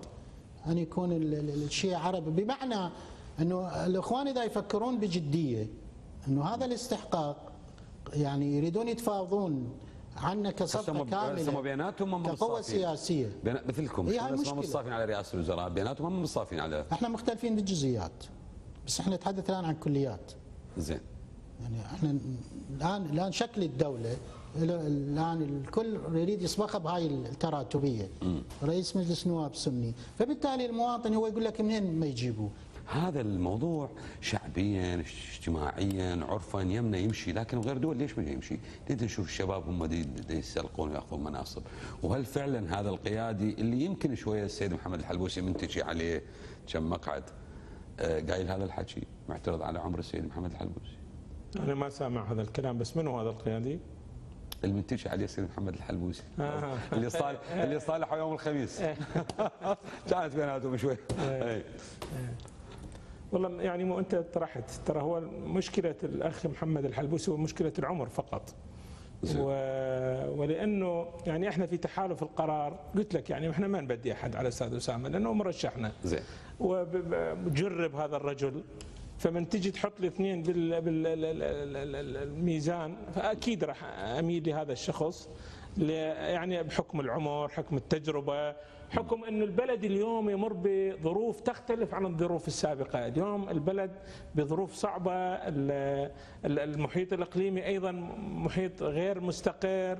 أن يكون ال- ال- الشيعي عربي بمعنى إنه الإخوان إذا يفكرون بجدية إنه هذا الاستحقاق يعني يريدون يتفاوضون هسه كصفقة هم- كاملة بيناتهم هم كقوة مصافين. سياسية. مثلكم هي بس ما مشكلة. مصافين على رئاسة الوزراء؟ بيناتهم هم مصافين على إحنا مختلفين بالجزئيات بس إحنا نتحدث الآن عن كليات. زين. يعني إحنا الان الآن شكل الدولة الآن الكل يريد يسبقها بهاي التراتبية. رئيس مجلس نواب سني. فبالتالي المواطن هو يقول لك منين ما يجيبوا هذا الموضوع شعبيا اجتماعيا عرفا يمنا يمشي لكن غير دول ليش ما يمشي؟ ليش نشوف الشباب هم دي, دي يسلقون ويأخذون مناصب؟ وهل فعلا هذا القيادي اللي يمكن شوية السيد محمد الحلبوسي منتجي عليه كم مقعد آه، قايل هذا الحكي؟ معترض على عمر السيد محمد الحلبوسي أنا ما سامع هذا الكلام بس منو هذا القيادي؟ المنتج عليه السيد محمد الحلبوسي آه. اللي صالح اللي صالح يوم الخميس. كانت بيناتهم شوي. إي. والله يعني مو أنت طرحت ترى هو مشكلة الأخ محمد الحلبوسي هو مشكلة العمر فقط. و... ولأنه يعني إحنا في تحالف القرار قلت لك يعني إحنا ما نبدي أحد على أستاذ أسامة لأنه مرشحنا. زين. وجرب هذا الرجل. فمن تجي تحط لي اثنين بال- بال- بالميزان فأكيد راح أميل لهذا الشخص يعني بحكم العمر حكم التجربة حكم أن البلد اليوم يمر بظروف تختلف عن الظروف السابقة. اليوم البلد بظروف صعبة ال- ال- المحيط الإقليمي أيضا محيط غير مستقر.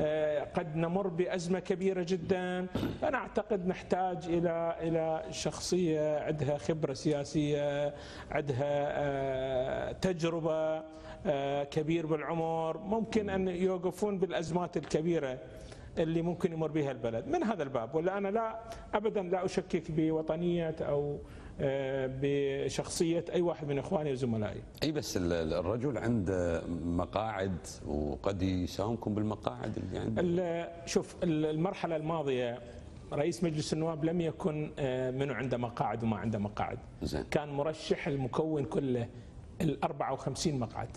آه، قد نمر بأزمة كبيرة جدا. أنا أعتقد نحتاج إلى إلى شخصية عندها خبرة سياسية عندها آه، تجربة آه، كبير بالعمر. ممكن أن يوقفون بالأزمات الكبيرة. اللي ممكن يمر بها البلد. من هذا الباب؟ ولا أنا لا أبدا لا أشكك بوطنية أو آه، بشخصية أي واحد من إخواني وزملائي. أي بس ال- ال- الرجل عنده مقاعد وقد يساومكم بالمقاعد اللي عنده شوف ال- المرحلة الماضية رئيس مجلس النواب لم يكن آه، منه عنده مقاعد وما عنده مقاعد. زين. كان مرشح المكون كله ال 54 مقعد.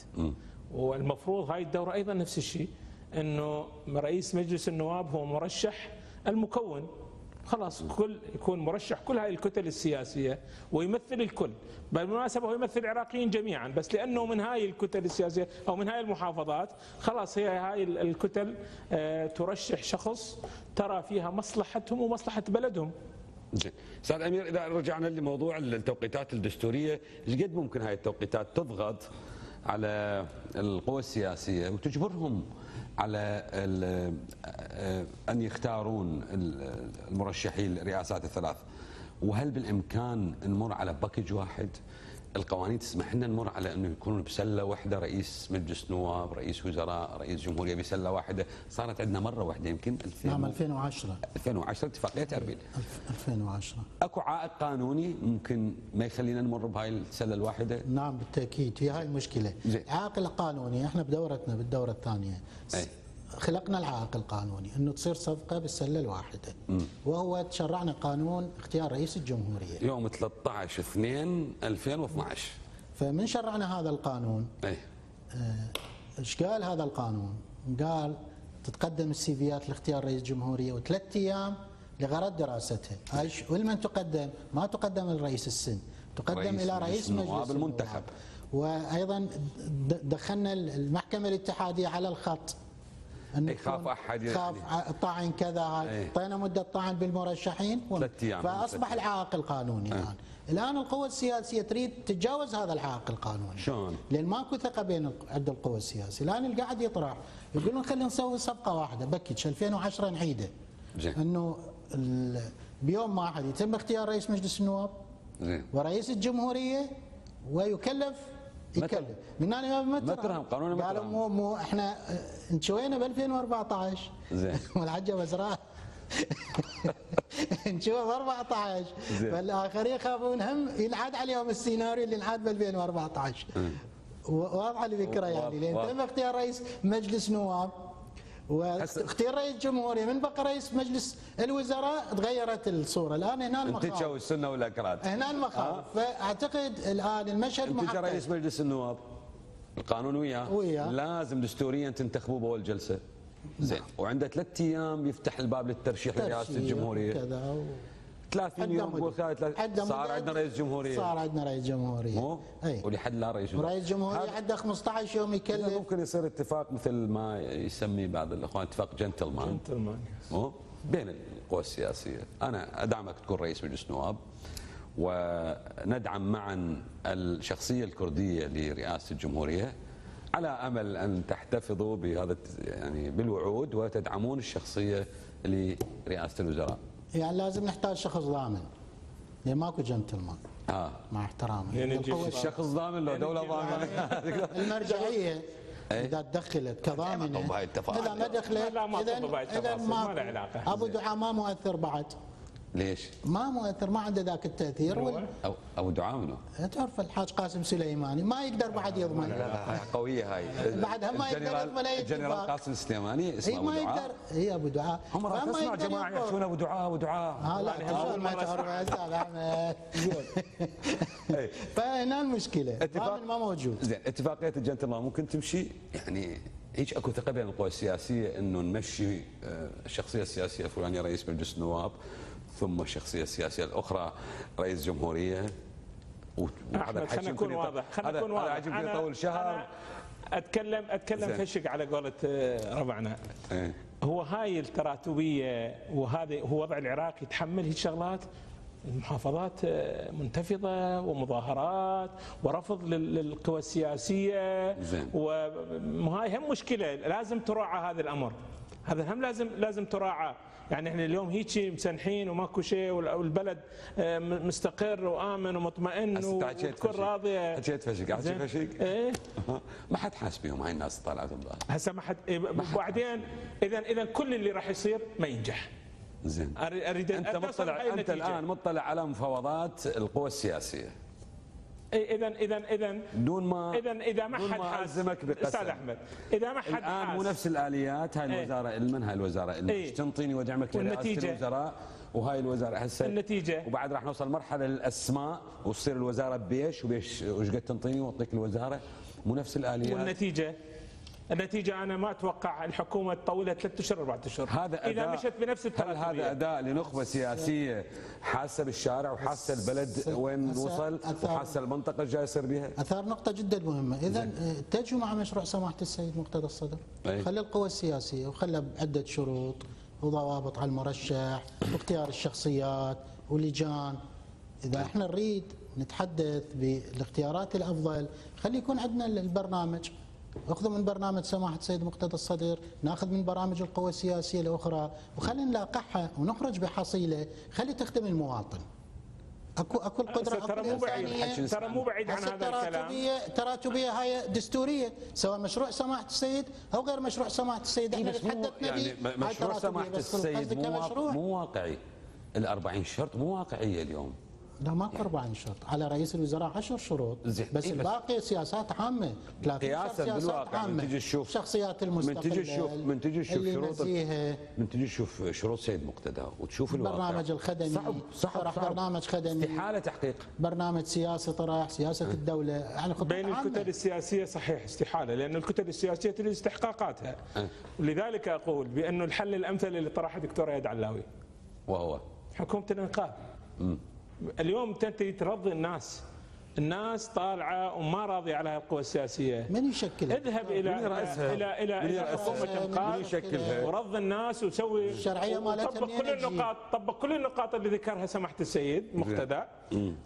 والمفروض هاي الدورة أيضا نفس الشيء. أنه رئيس مجلس النواب هو مرشح المكون. خلاص كل يكون مرشح كل هاي الكتل السياسية ويمثل الكل. بالمناسبة هو يمثل العراقيين جميعا بس لأنه من هاي الكتل السياسية أو من هاي المحافظات خلاص هي هاي ال- الكتل آه، ترشح شخص ترى فيها مصلحتهم ومصلحة بلدهم. زين. أستاذ أمير إذا رجعنا لموضوع التوقيتات الدستورية إيش قد ممكن هاي التوقيتات تضغط على القوى السياسية وتجبرهم على أن يختارون ال- المرشحين الرئاسات الثلاث. وهل بالإمكان نمر على باكج واحد؟ القوانين تسمح لنا نمر على أنه يكونون بسلة واحدة رئيس مجلس نواب، رئيس وزراء، رئيس جمهورية بسلة واحدة، صارت عندنا مرة واحدة يمكن 2000 نعم 2010 2010 اتفاقية أربيل. ألف- 2010 أكو عائق قانوني ممكن ما يخلينا نمر بهاي السلة الواحدة؟ نعم بالتأكيد. في هاي المشكلة. عائق القانوني إحنا بدورتنا بالدورة الثانية. خلقنا العائق القانوني إنه تصير صفقة بالسلة الواحدة. وهو تشرعنا قانون اختيار رئيس الجمهورية. يوم 13 2 2012 فمن شرعنا هذا القانون؟ اي إيش قال هذا القانون؟ قال تتقدم السي فيات لاختيار رئيس جمهورية وثلاث أيام لغرض دراستها، هاي ش- ولمن تقدم؟ ما تقدم لرئيس السن، تقدم رئيس إلى مجلس رئيس النواب مجلس المنتخب. وأيضا دخلنا المحكمة الاتحادية على الخط. انه يخاف يكون- أحد خاف يعني. طعن كذا هاي إيه. مدة طعن بالمرشحين ثلاث العائق القانوني الان الآن القوى السياسية تريد تتجاوز هذا العائق القانوني شلون؟ لأن ماكو ثقة بين عند القوى السياسية، الآن اللي قاعد يطرح يقولون خلينا نسوي صفقة واحدة بكتش 2010 نعيده. زين. إنه ال- بيوم واحد يتم اختيار رئيس مجلس النواب زين ورئيس الجمهورية ويكلف يكلف من هنا ما مترهم، قانون قالوا مترهم. مو مو إحنا انشوينا ب 2014 زين. والحجه وزراء نشوف ب 14 زين. فالآخرين يخافون هم ينعاد عليهم السيناريو اللي انعاد ب 2014 و- واضحة الفكرة يعني. لأن. تم اختيار رئيس مجلس نواب. واختيار رئيس جمهوريه من بقى رئيس مجلس الوزراء تغيرت الصورة. الآن هنا المخاوف. تسوي السنة والاكراد هنا المخاوف. فأعتقد الآن المشهد محدد رئيس مجلس النواب. القانون وياه. وياه. لازم دستوريا تنتخبوه بأول جلسة. زين. وعنده ثلاث أيام يفتح الباب للترشيح لرئاسة الجمهورية. كذا و... 30 عندنا يوم. قول صار. عندنا رئيس جمهورية. صار عندنا رئيس جمهورية. مو؟ إي. ولحد لا رئيس وزراء. ورئيس جمهورية عنده 15 يوم يكلف. ممكن يصير اتفاق مثل ما يسمي بعض الإخوان اتفاق جنتلمان. جنتلمان. مو؟ بين القوى السياسية. أنا أدعمك تكون رئيس مجلس نواب وندعم معا الشخصية الكردية لرئاسة الجمهورية على أمل أن تحتفظوا بهذا يعني بالوعود وتدعمون الشخصية لرئاسة الوزراء. يعني لازم نحتاج شخص ضامن. يعني ماكو جنتلمان. آه. مع احترامي. يعني القوة- الشخص ضامن. لو دولة ضامنة. المرجعية إيه. إذا تدخلت كضامنة. إذا ما دخلت ما إذا ما ما له علاقة. أبو دعاء ما مؤثر بعد. ليش؟ ما مؤثر ما عنده ذاك التأثير هو؟ وال- أو أو دعاء منه؟ تعرف الحاج قاسم سليماني ما يقدر بعد يضمن هاي قوية هاي بعدها ما يقدر الجنرال- يضمن أي الجنرال. قاسم السليماني اي اسمه أبو ما دعاء يقدر اي أبو دعاء عمرك فما تسمع جماعة. يحشون أبو دعاء أبو دعاء ها لا أول تشوف ما تعرف يا أستاذ احمد إيه. فهنا المشكلة اتفاق ما موجود زين اتفاقية الجنتلمان ممكن تمشي يعني هيك أكو ثقة بين القوى السياسية إنه نمشي آه، الشخصية السياسية الفلانية رئيس مجلس النواب ثم الشخصيه السياسيه الأخرى رئيس جمهورية. وهذا أحمد خلينا نكون واضح خلينا نكون واضح. عجب يطول شهر اتكلم أتكلم. فشق على قولة آه، ربعنا. إيه. هو هاي التراتبية وهذا هو وضع العراق يتحمل هيك شغلات المحافظات آه، منتفضة ومظاهرات ورفض لل- للقوى السياسية. زين. وهاي هم مشكلة لازم تراعى هذا الأمر. هذا هم لازم لازم تراعى. يعني إحنا اليوم هيك مسنحين وماكو شيء وال- والبلد آه، مستقر وآمن ومطمئن حكيت والكل فشق. راضية. حكيت فشق حكي زين. فشق إيه؟ ما حد حاس بهم هاي الناس طلعت ببال هسه ما حد وبعدين اذا اذا كل اللي راح يصير ما ينجح. زين. أريد أنت مطلع أنت. الآن مطلع على مفاوضات القوى السياسية. اذا اذا اذا دون ما اذا إذا ما حد ألزمك بقسم. أستاذ أحمد إذا ما حد الآن مو نفس الآليات هاي إيه. الوزارة إلمن هاي الوزارة إيه. إيش تنطيني ودعمك لرئاسه؟ الوزراء وهاي الوزارة هسه النتيجة؟ وبعد راح نوصل مرحلة للأسماء وتصير الوزارة ببيش وبيش وش قد تنطيني وأعطيك الوزارة مو نفس الآليات والنتيجة النتيجة أنا ما أتوقع الحكومة تطولها ثلاث أشهر أربع أشهر. هذا إذا أداء مشت بنفس هل هذا أداء لنخبة سياسية حاسة بالشارع وحاسة البلد وين وصل وحاسة المنطقة الجاي يصير بها أثار نقطة جدا مهمة، إذا اتجهوا مع مشروع سماحة السيد مقتدى الصدر، أي. خلي القوى السياسية وخلى بعدة شروط وضوابط على المرشح واختيار الشخصيات ولجان، إذا إحنا نريد نتحدث بالاختيارات الأفضل، خلي يكون عندنا البرنامج. اخذوا من برنامج سماحة السيد مقتدى الصدر، ناخذ من برامج القوى السياسية الأخرى وخلينا نلاقحها ونخرج بحصيلة، خلي تخدم المواطن. اكو أكو القدرة هسه ترى أكو مو بعيد. الإنسانية. ترى مو بعيد عن هذا الكلام. التراتبية تراتبية هاي دستورية سواء مشروع سماحة السيد أو غير مشروع سماحة السيد. إحنا بس مو تحدثنا يعني مشروع سماحة السيد مو مو واقعي. ال 40 شرط مو واقعية اليوم. لا ماكو 40 شرط. على رئيس الوزراء 10 شروط زين. بس إيه بس- الباقي سياسات عامة. 30 شرط قياسا سياسات بالواقع. من عامة. تجي تشوف الشخصيات من المستقلة تجي تشوف من تجي تشوف شروط من تجي تشوف شروط سيد مقتدى وتشوف الواقع. البرنامج الخدمي. صعب صعب صعب. برنامج خدمي. استحالة تحقيق. برنامج سياسي طرح سياسة الدولة. يعني خطوط بين عامة. الكتل السياسية صحيح استحالة لأن الكتل السياسية تريد استحقاقاتها. أه. ولذلك أقول بانه الحل الأمثل اللي طرحه دكتور اياد علاوي. وهو؟ حكومة الإنقاذ. اليوم تنتهي ترضي الناس. الناس طالعة وما راضية على القوى السياسية من يشكلها؟ اذهب إلى من يرأسها؟ إلى إلى من يرأسها؟ حكومة من إنقاذ يشكلها؟ ورض الناس وسوي الشرعية مالتها منين كل؟ النقاط طبق كل النقاط اللي ذكرها سماحة السيد مقتدى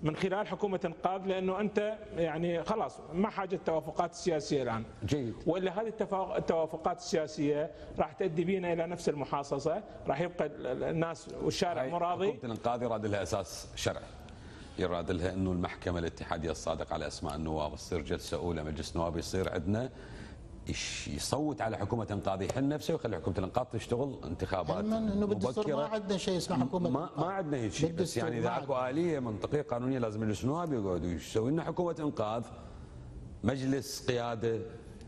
من خلال حكومة إنقاذ لأنه أنت يعني خلاص ما حاجة التوافقات السياسية الآن جيد. وإلا هذه التفا- التوافقات السياسية راح تؤدي بينا إلى نفس المحاصصة راح يبقى ال- ال- الناس والشارع مو راضي حكومة الإنقاذ يراد لها أساس شرعي يراد لها أنه المحكمة الاتحادية الصادقة على أسماء النواب تصير جلسة أولى مجلس نواب يصير عندنا يصوت على حكومة انقاذ يحل نفسه ويخلي حكومة الانقاذ تشتغل انتخابات إنه بالدستور ما عندنا شيء اسمه حكومة ما ما عندنا هيك شيء بس يعني إذا أكو. آلية منطقية قانونية لازم مجلس النواب يقعد ويسوي. لنا حكومة انقاذ مجلس قيادة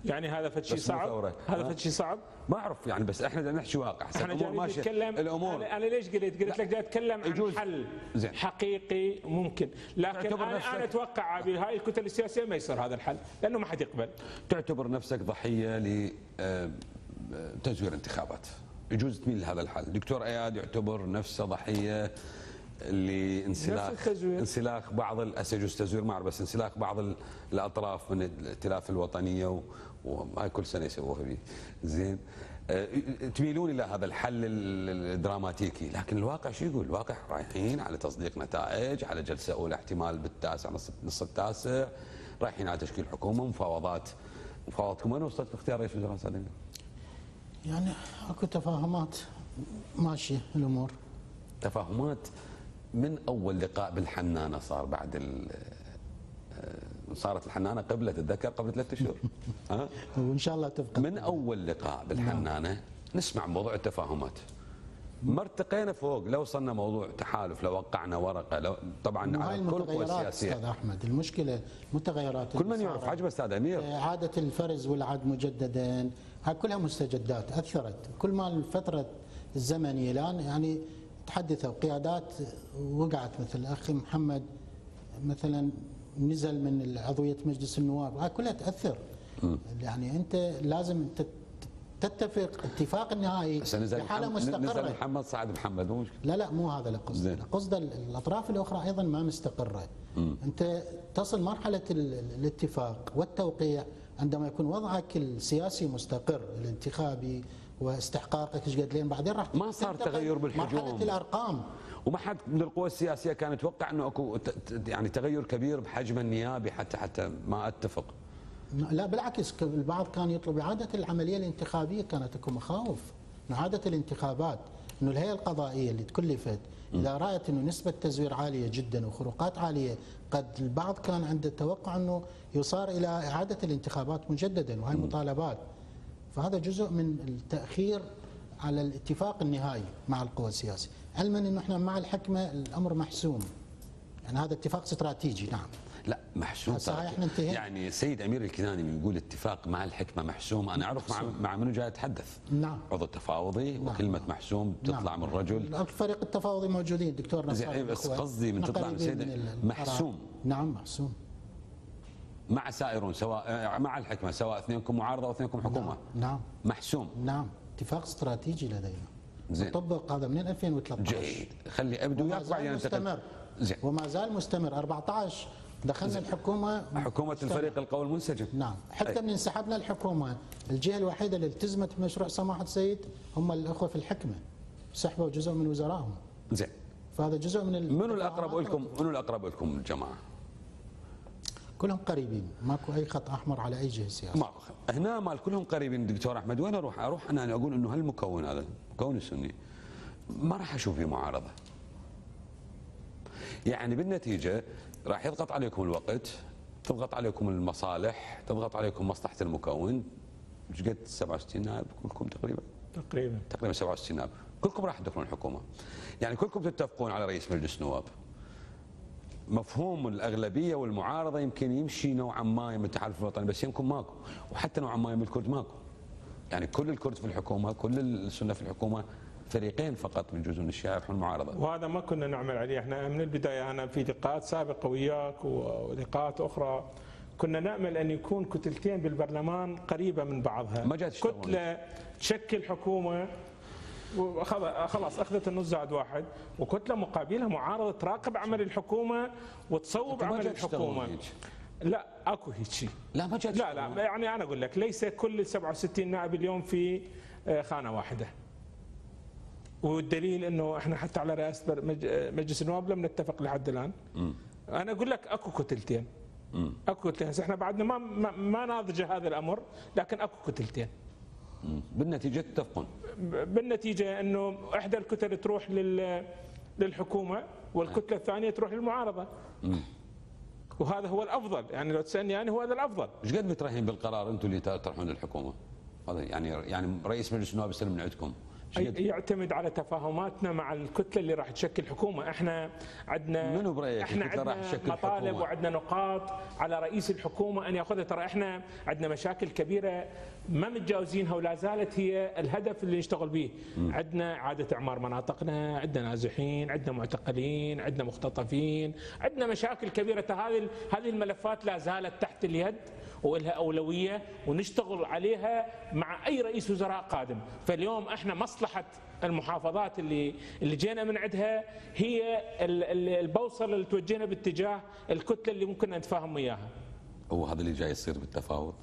يعني هذا فد شيء صعب. هذا ها؟ فد شيء صعب ما أعرف يعني بس إحنا بدنا نحكي واقع إحنا جايين نتكلم الأمور أنا أنا ليش قلت؟ قلت لك جاي اتكلم عن يجوز. حل زين. حقيقي ممكن لكن أنا نفسك- أنا أتوقع بهاي الكتل السياسية ما يصير هذا الحل لأنه ما حد يقبل تعتبر نفسك ضحية لتزوير انتخابات يجوز تميل لهذا الحل دكتور أياد يعتبر نفسه ضحية لانسلاخ. انسلاخ بعض ال- هسه يجوز تزوير ما أعرف، بس انسلاخ بعض ال- الأطراف من الائتلاف الوطنية و- وهاي كل سنة يسووها بي زين. آه، تميلون إلى هذا الحل ال- الدراماتيكي. لكن الواقع شو يقول؟ الواقع رايحين على تصديق نتائج على جلسة أولى احتمال بالتاسع نص نص التاسع. رايحين على تشكيل حكومة مفاوضات مفاوضاتكم وين وصلت في اختيار رئيس وزراء سالم؟ يعني أكو تفاهمات. ماشيه الأمور. تفاهمات من أول لقاء بالحنانة صار بعد ال آه، صارت الحنانة قبله تتذكر قبل ثلاثة اشهر ها؟ وإن شاء الله تبقى. من أول لقاء بالحنانة نسمع موضوع التفاهمات. ما ارتقينا فوق لو وصلنا موضوع تحالف لو وقعنا ورقة لو طبعا على كل قوى المتغيرات سياسيه أستاذ أحمد المشكلة متغيرات كل من يعرف. عجبه أستاذ أمير. إعادة الفرز والعد مجددا هاي كلها مستجدات أثرت. كل ما الفترة الزمنية الآن يعني تحدثوا قيادات وقعت مثل الأخ محمد مثلا نزل من عضوية مجلس النواب. كلها تأثر. يعني أنت لازم تت- تتفق اتفاق نهائي بحالة محمد نزل محمد صعد محمد مو مشكلة. لا لا مو هذا القصد. القصد ال- الأطراف الأخرى أيضا ما مستقرة. أنت تصل مرحلة ال- ال- الاتفاق والتوقيع عندما يكون وضعك السياسي مستقر الانتخابي واستحقاقك إيش قد لين بعدين راح ما صار تغير بالحجوم. مرحلة الأرقام. وما حد من القوى السياسية كان يتوقع إنه أكو يعني تغير كبير بحجم النيابي حتى حتى ما أتفق. لا بالعكس البعض كان يطلب إعادة العملية الانتخابية. كانت أكو مخاوف إعادة الانتخابات إنه الهيئة القضائية اللي تكلفت إذا رأيت إنه نسبة تزوير عالية جدا وخروقات عالية قد البعض كان عنده توقع إنه يصار إلى إعادة الانتخابات مجددا وهي مطالبات فهذا جزء من التأخير على الاتفاق النهائي مع القوى السياسية. علما إنه إحنا مع الحكمة الأمر محسوم. يعني هذا اتفاق استراتيجي نعم. لا محسوم. هاي إحنا انتهينا. يعني السيد أمير الكناني يقول اتفاق مع الحكمة محسوم. أنا أعرف مع مع منو جاي اتحدث نعم. عضو تفاوضي وكلمة محسوم تطلع نعم. من رجل. الفريق التفاوضي موجودين دكتور نصار إيه، بس. قصدي من تطلع من سيد-. محسوم. نعم محسوم. مع سائرون سواء آه، مع الحكمة سواء اثنينكم معارضة واثنينكم حكومة. نعم. محسوم. نعم. اتفاق استراتيجي لدينا. زين. طبق هذا من 2013 جيد. خلي أبدو وما وياك بعدين زال انتقل مستمر. زين. وما زال مستمر. 14 دخلنا الحكومة. حكومة مستمر. الفريق القوي المنسجم. نعم. حتى أي. من انسحبنا الحكومة الجهة الوحيدة اللي التزمت بمشروع سماحة سيد هم الأخوة في الحكمة. سحبوا جزء من وزرائهم. زين. فهذا جزء من منو الأقرب لكم منو الأقرب لكم الجماعه؟ كلهم قريبين. ماكو أي خط أحمر على أي جهة سياسية. ما هنا مال كلهم قريبين. دكتور أحمد وين أروح؟ أروح أنا أقول إنه هالمكون هذا المكون السني. ما راح أشوف فيه معارضة. يعني بالنتيجة راح يضغط عليكم الوقت تضغط عليكم المصالح تضغط عليكم مصلحة المكون. إيش قد 67 نائب كلكم تقريبا؟ تقريبا. تقريبا 67 نائب. كلكم راح تدخلون الحكومة. يعني كلكم تتفقون على رئيس مجلس نواب مفهوم الأغلبية والمعارضة يمكن يمشي نوعا ما يم التحالف الوطني بس يمكن ماكو. وحتى نوعا ما يم الكرد ماكو. يعني كل الكرد في الحكومة كل السنة في الحكومة فريقين فقط من جزء من الشيعه يروحون المعارضة. وهذا ما كنا نعمل عليه. إحنا من البداية أنا في لقاءات سابقة وياك ولقاءات أخرى كنا نأمل أن يكون كتلتين بالبرلمان قريبة من بعضها. ما جات. كتله تشكل حكومة خلاص أخذت النص زائد واحد. وكتله مقابلها معارضة تراقب عمل الحكومة وتصوب عمل الحكومة. لا اكو هيك. شيء لا ما لا لا يعني أنا أقول لك ليس كل ال 67 نائب اليوم في آه، خانة واحدة. والدليل إنه إحنا حتى على رئاسة آه، مجلس النواب لم نتفق لحد الآن. أنا أقول لك أكو كتلتين. أكو كتلتين. إحنا بعدنا ما ما, ما ناضج هذا الأمر لكن أكو كتلتين. بالنتيجة تتفقون. بالنتيجة إنه إحدى الكتل تروح لل للحكومة والكتلة الثانية تروح للمعارضة. وهذا هو الأفضل يعني لو تسألني يعني هو هذا الأفضل إيش قد مترهين بالقرار أنتم اللي تطرحون للحكومة؟ هذا يعني يعني رئيس مجلس النواب يستلم من عندكم؟ يعتمد على تفاهماتنا مع الكتلة اللي راح تشكل حكومة، إحنا عندنا منو برأيك إحنا عندنا تشكل مطالب؟ وعندنا نقاط على رئيس الحكومة ان ياخذها ترى إحنا عندنا مشاكل كبيرة ما متجاوزينها ولا زالت هي الهدف اللي نشتغل به، عندنا اعاده أعمار مناطقنا، عندنا نازحين، عندنا معتقلين، عندنا مختطفين، عندنا مشاكل كبيرة. هذه هذه الملفات لا زالت تحت اليد ولها أولوية ونشتغل عليها مع أي رئيس وزراء قادم. فاليوم إحنا مصلحة المحافظات اللي اللي جينا من عندها هي ال- ال- البوصلة اللي توجهنا باتجاه الكتلة اللي ممكن نتفاهم وياها. هو هذا اللي جاي يصير بالتفاوض؟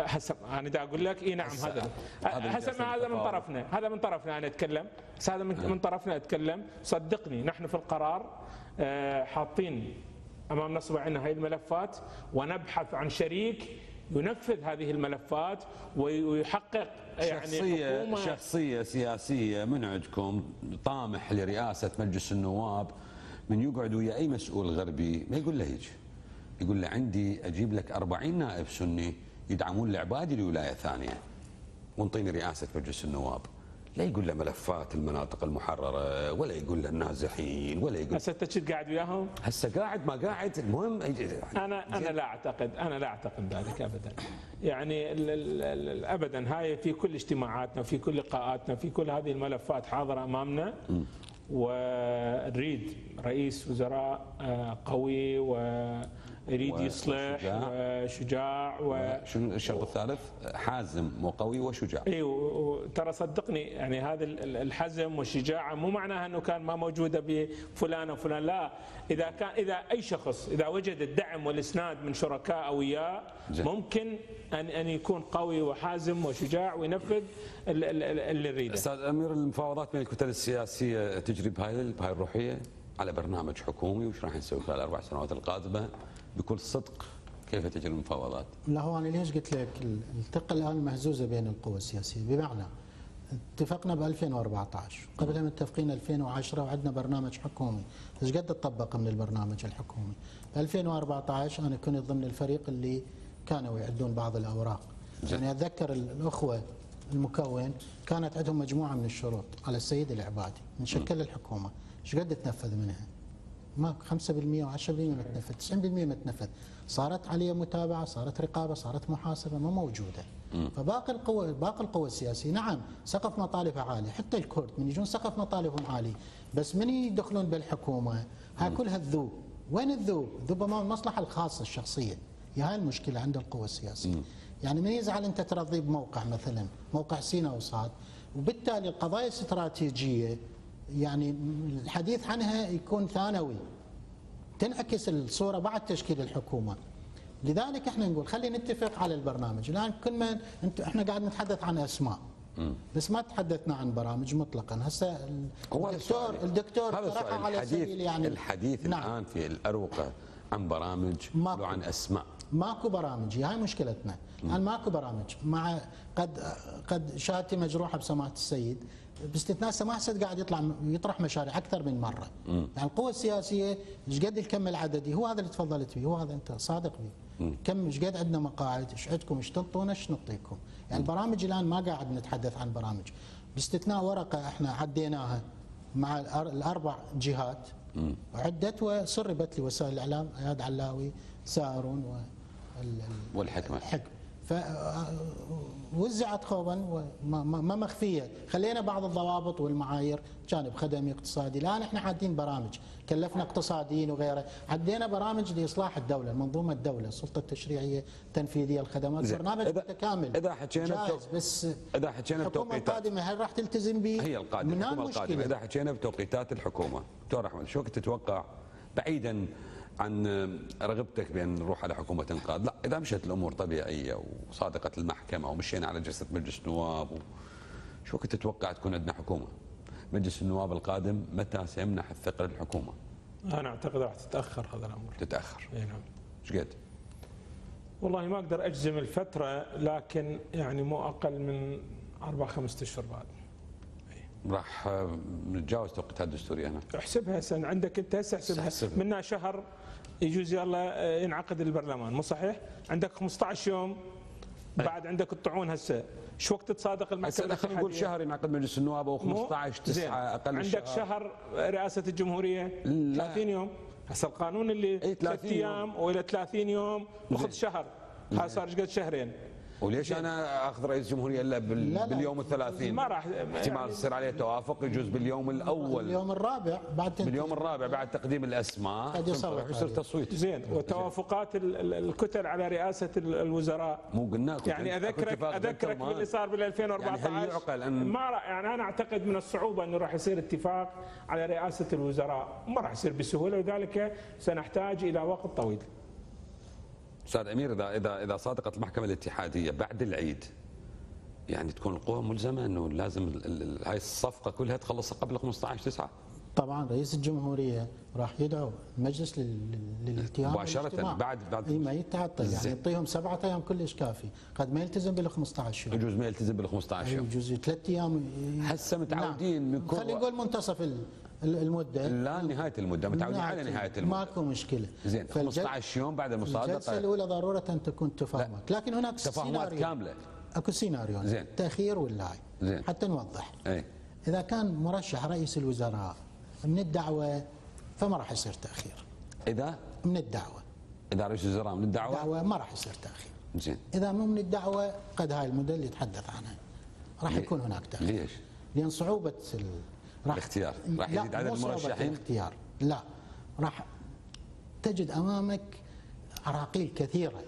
حسب أنا دا أقول لك إي نعم هذا. حسب هذا من. طرفنا هذا من طرفنا أنا أتكلم. هذا من, من طرفنا أتكلم. صدقني نحن في القرار آه، حاطين أمام نصب عنا هاي الملفات ونبحث عن شريك ينفذ هذه الملفات وي- ويحقق يعني شخصية شخصية سياسية من عندكم طامح لرئاسة مجلس النواب من يقعد ويا أي مسؤول غربي ما يقول له هيك يقول له عندي أجيب لك 40 نائب سني يدعمون لعبادي لولاية ثانية. وانطيني رئاسة مجلس النواب. لا يقول له ملفات المناطق المحررة ولا يقول له النازحين ولا يقول هسه انت قاعد وياهم؟ هسه قاعد ما قاعد. المهم أنا أنا لا اعتقد أنا لا أعتقد ذلك ابدا. يعني ال ال ال ابدا. هاي في كل اجتماعاتنا في كل لقاءاتنا في كل هذه الملفات حاضرة أمامنا. ونريد رئيس وزراء آه، قوي ويريد يصلح وشجاع. و شنو الشرط الثالث؟ حازم وقوي وشجاع. اي وترى صدقني يعني هذا ال- ال- الحزم والشجاعة مو معناها إنه كان ما موجودة بفلان وفلان لا. إذا كان إذا أي شخص إذا وجد الدعم والإسناد من شركاء وياه زين. ممكن أن أن يكون قوي وحازم وشجاع وينفذ ال- ال- ال- اللي يريده. أستاذ أمير المفاوضات بين الكتل السياسية تجري بهاي بهاي الروحية على برنامج حكومي وش راح نسوي خلال الاربع سنوات القادمة؟ بكل صدق كيف تجري المفاوضات؟ لا هو أنا ليش قلت لك ال- الثقة الآن مهزوزة بين القوى السياسية؟ بمعنى اتفقنا ب 2014 قبلها متفقين 2010 وعندنا برنامج حكومي. إيش قد تطبق من البرنامج الحكومي؟ ب 2014 أنا كنت ضمن الفريق اللي كانوا يعدون بعض الأوراق. زين. يعني أتذكر ال- الأخوة المكون كانت عندهم مجموعة من الشروط على السيد العبادي نشكل الحكومة. إيش قد تنفذ منها؟ ما 5% و10% ما تنفذ 90% ما تنفذ. صارت عليه متابعة صارت رقابة صارت محاسبة ما موجودة. فباقي القوى باقي القوى السياسية نعم سقف مطالبها عالي حتى الكرد من يجون سقف مطالبهم عالي. بس من يدخلون بالحكومة؟ هاي كلها الذوب وين الذوب؟ ذوب أمام المصلحة الخاصة الشخصية. هي هاي المشكلة عند القوى السياسية. يعني من يزعل أنت ترضيه بموقع مثلا موقع سينا وصاد وبالتالي القضايا الاستراتيجيه يعني الحديث عنها يكون ثانوي. تنعكس الصورة بعد تشكيل الحكومة. لذلك إحنا نقول خلينا نتفق على البرنامج. الآن كل ما انت إحنا قاعد نتحدث عن أسماء. بس ما تحدثنا عن برامج مطلقا. هسه الدكتور. الدكتور طرحها السؤال. على الحديث سبيل يعني الحديث نعم. الآن في الأروقة عن برامج ماكو. وعن أسماء. ماكو برامج. هاي مشكلتنا. الآن ماكو برامج. مع قد قد شهادتي مجروحه بسماحة السيد. باستثناء سماحه السيد قاعد يطلع يطرح مشاريع أكثر من مرة. يعني القوى السياسية إيش قد الكم العددي؟ هو هذا اللي تفضلت به هو هذا أنت صادق به كم إيش قد عندنا مقاعد؟ إيش عندكم؟ إيش تنطونا؟ إيش نعطيكم يعني البرامج الآن ما قاعد نتحدث عن برامج. باستثناء ورقة إحنا عديناها مع الأربع جهات. عدت وسربت لوسائل الإعلام اياد علاوي سائرون و والحكمة. الحكم ف وزعت خوبا وما ما ما مخفية. خلينا بعض الضوابط والمعايير. جانب خدمي اقتصادي. الان إحنا حاطين برامج. كلفنا اقتصاديين وغيره. عدينا برامج لإصلاح الدولة منظومه الدولة السلطة التشريعية التنفيذيه الخدمات. زين. برنامج إذا- متكامل. إذا حكينا بس إذا حكينا الحكومة بتوقيتات. القادمة هل راح تلتزم به هي الحكومة القادمة. المشكلة إذا حكينا بتوقيتات الحكومة دكتور أحمد شو تتوقع بعيدا عن رغبتك بأن نروح على حكومة إنقاذ. لا إذا مشت الأمور طبيعية وصادقه المحكمة ومشينا على جلسة مجلس نواب و... شو وقت تتوقع تكون عندنا حكومة؟ مجلس النواب القادم متى سيمنح الثقه للحكومة؟ أنا أعتقد راح تتأخر هذا الأمر. تتأخر. إي نعم. إيش قد؟ والله ما أقدر أجزم الفترة لكن يعني مو أقل من أربع خمسة أشهر بعد. راح آه، نتجاوز توقيتات الدستوريه هنا. احسبها سنة. عندك أنت هسه احسبها. منا شهر يجوز يلا آه، ينعقد البرلمان مو صحيح؟ عندك 15 يوم بعد عندك الطعون هسه. شو وقت تصادق هسه المحكمه خلينا نقول؟ شهر ينعقد مجلس النواب أو مو- 15 زين. 9 أقل عندك شهر رئاسة الجمهورية؟ لا. 30 يوم. هسه القانون اللي إيه، 30 ثلاث أيام وإلى 30 يوم واخذ شهر. هاي صار قد شهرين؟ وليش أنا أخذ رئيس الجمهورية إلا بال... لا لا. باليوم الثلاثين؟ ما راح احتمال يعني- يصير عليه توافق يجوز باليوم الأول. اليوم الرابع بعد تنتهي. باليوم الرابع بعد تقديم الأسماء. قد يصير عليه. تصويت؟ زين وتوافقات ال- ال- الكتل على رئاسة ال- الوزراء. مو قلنا لكم يعني اذكرك أذكرك. باللي صار بال 2014 يعني هل يعقل أن- ما يعني أنا أعتقد من الصعوبة إنه راح يصير اتفاق على رئاسة الوزراء. ما راح يصير بسهولة لذلك سنحتاج إلى وقت طويل. أستاذ أمير إذا إذا إذا صادقت المحكمة الاتحادية بعد العيد يعني تكون القوى ملزمة إنه لازم هاي الصفقة كلها تخلص قبل 15 9 طبعا رئيس الجمهورية راح يدعو المجلس لل- لل- للالتئام مباشرة، والاجتماع. بعد- بعد- ما يتعطل يعني. يعطيهم سبعة أيام كلش كافي قد ما يلتزم بال 15 يوم يجوز ما يلتزم بال 15 يوم يجوز ثلاث أيام هسه متعودين نعم. من كل- خلينا نقول منتصف ال- المدة؟ لا نهاية المدة. متعودين على نهاية المدة. ماكو مشكلة. زين فالجل- 15 يوم بعد الجلسة المصادقه الأولى ضرورة أن تكون تفاهمات لكن هناك تفاهمات سيناريو. كاملة. أكو سيناريو. زين. تأخير ولا زين. حتى نوضح. اي إذا كان مرشح رئيس الوزراء من الدعوة فما راح يصير تأخير. إذا؟ من الدعوة. إذا رئيس الوزراء من الدعوة؟ الدعوة ما راح يصير تأخير. زين. إذا مو من الدعوة قد هاي المدة اللي يتحدث عنها. راح؟ يكون هناك تأخير. ليش؟ لأن صعوبة ال... راح الاختيار. راح يزيد عدد المرشحين؟ الاختيار لا راح تجد أمامك عراقيل كثيرة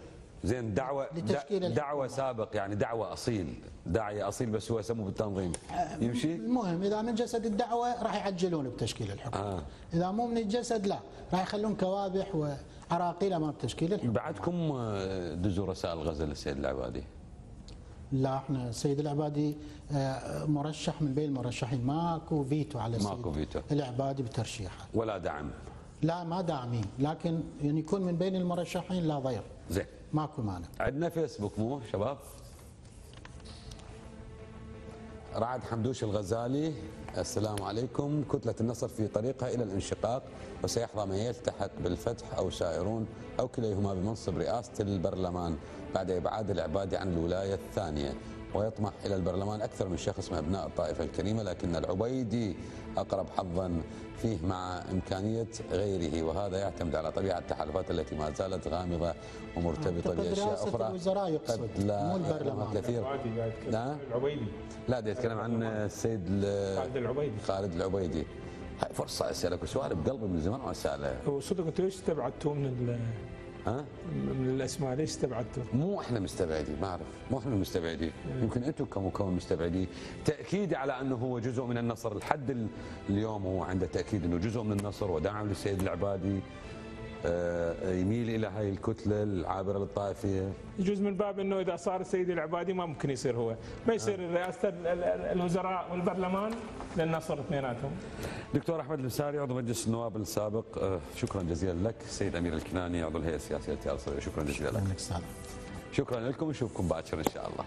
زين دعوه لتشكيل د- دعوة الحكومة. سابق يعني دعوة أصيل داعيه أصيل بس هو يسموه بالتنظيم يمشي؟ المهم إذا من جسد الدعوة راح يعجلون بتشكيل الحكومة آه. آه. إذا مو من الجسد لا راح يخلون كوابح وعراقيل أمام تشكيل الحكومة بعدكم آه، دزوا رسائل غزل للسيد العبادي لا إحنا السيد العبادي آه، مرشح من بين المرشحين ماكو فيتو على السيد ماكو فيتو. العبادي بترشيحه. ولا دعم. لا ما داعمين. لكن يعني يكون من بين المرشحين لا ضير. زين. ماكو مانع. عندنا فيسبوك مو شباب؟ رعد حمدوش الغزالي السلام عليكم. كتلة النصر في طريقها إلى الانشقاق وسيحظى من يلتحق بالفتح أو سائرون أو كليهما بمنصب رئاسة البرلمان بعد إبعاد العبادي عن الولاية الثانية. ويطمح إلى البرلمان أكثر من شخص من أبناء الطائفة الكريمة لكن العبيدي أقرب حظا فيه مع إمكانية غيره. وهذا يعتمد على طبيعة التحالفات التي ما زالت غامضة ومرتبطة بأشياء أخرى. الوزراء يقصد، قد لا مو البرلمان. كثير. يتكلم. نعم؟ العبيدي. لا ده يتكلم عن السيد ال- خالد العبيدي. خالد العبيدي. هاي فرصة أسألك سؤال بقلبي من زمان وأسأله. هو صدق أنتوا ليش استبعدتوه من ال- ها؟ من الأسماء؟ ليش استبعدتوه؟ مو إحنا مستبعدين ما أعرف. مو إحنا مستبعدين. يمكن أنتم كمكون مستبعدين. تاكيدي على أنه هو جزء من النصر. لحد ال- اليوم هو عنده تأكيد إنه جزء من النصر ودعم للسيد العبادي. يميل إلى هاي الكتلة العابرة للطائفية. يجوز من باب إنه إذا صار السيد العبادي ما ممكن يصير هو، ما يصير رئاسة ال- ال- الوزراء والبرلمان للنصر اثنيناتهم. دكتور أحمد المساري عضو مجلس النواب السابق. آه، شكرا جزيلا لك. سيد أمير الكناني عضو الهيئة السياسية للتيار شكرا جزيلا لك. شكرا لكم. نشوفكم باكر إن شاء الله.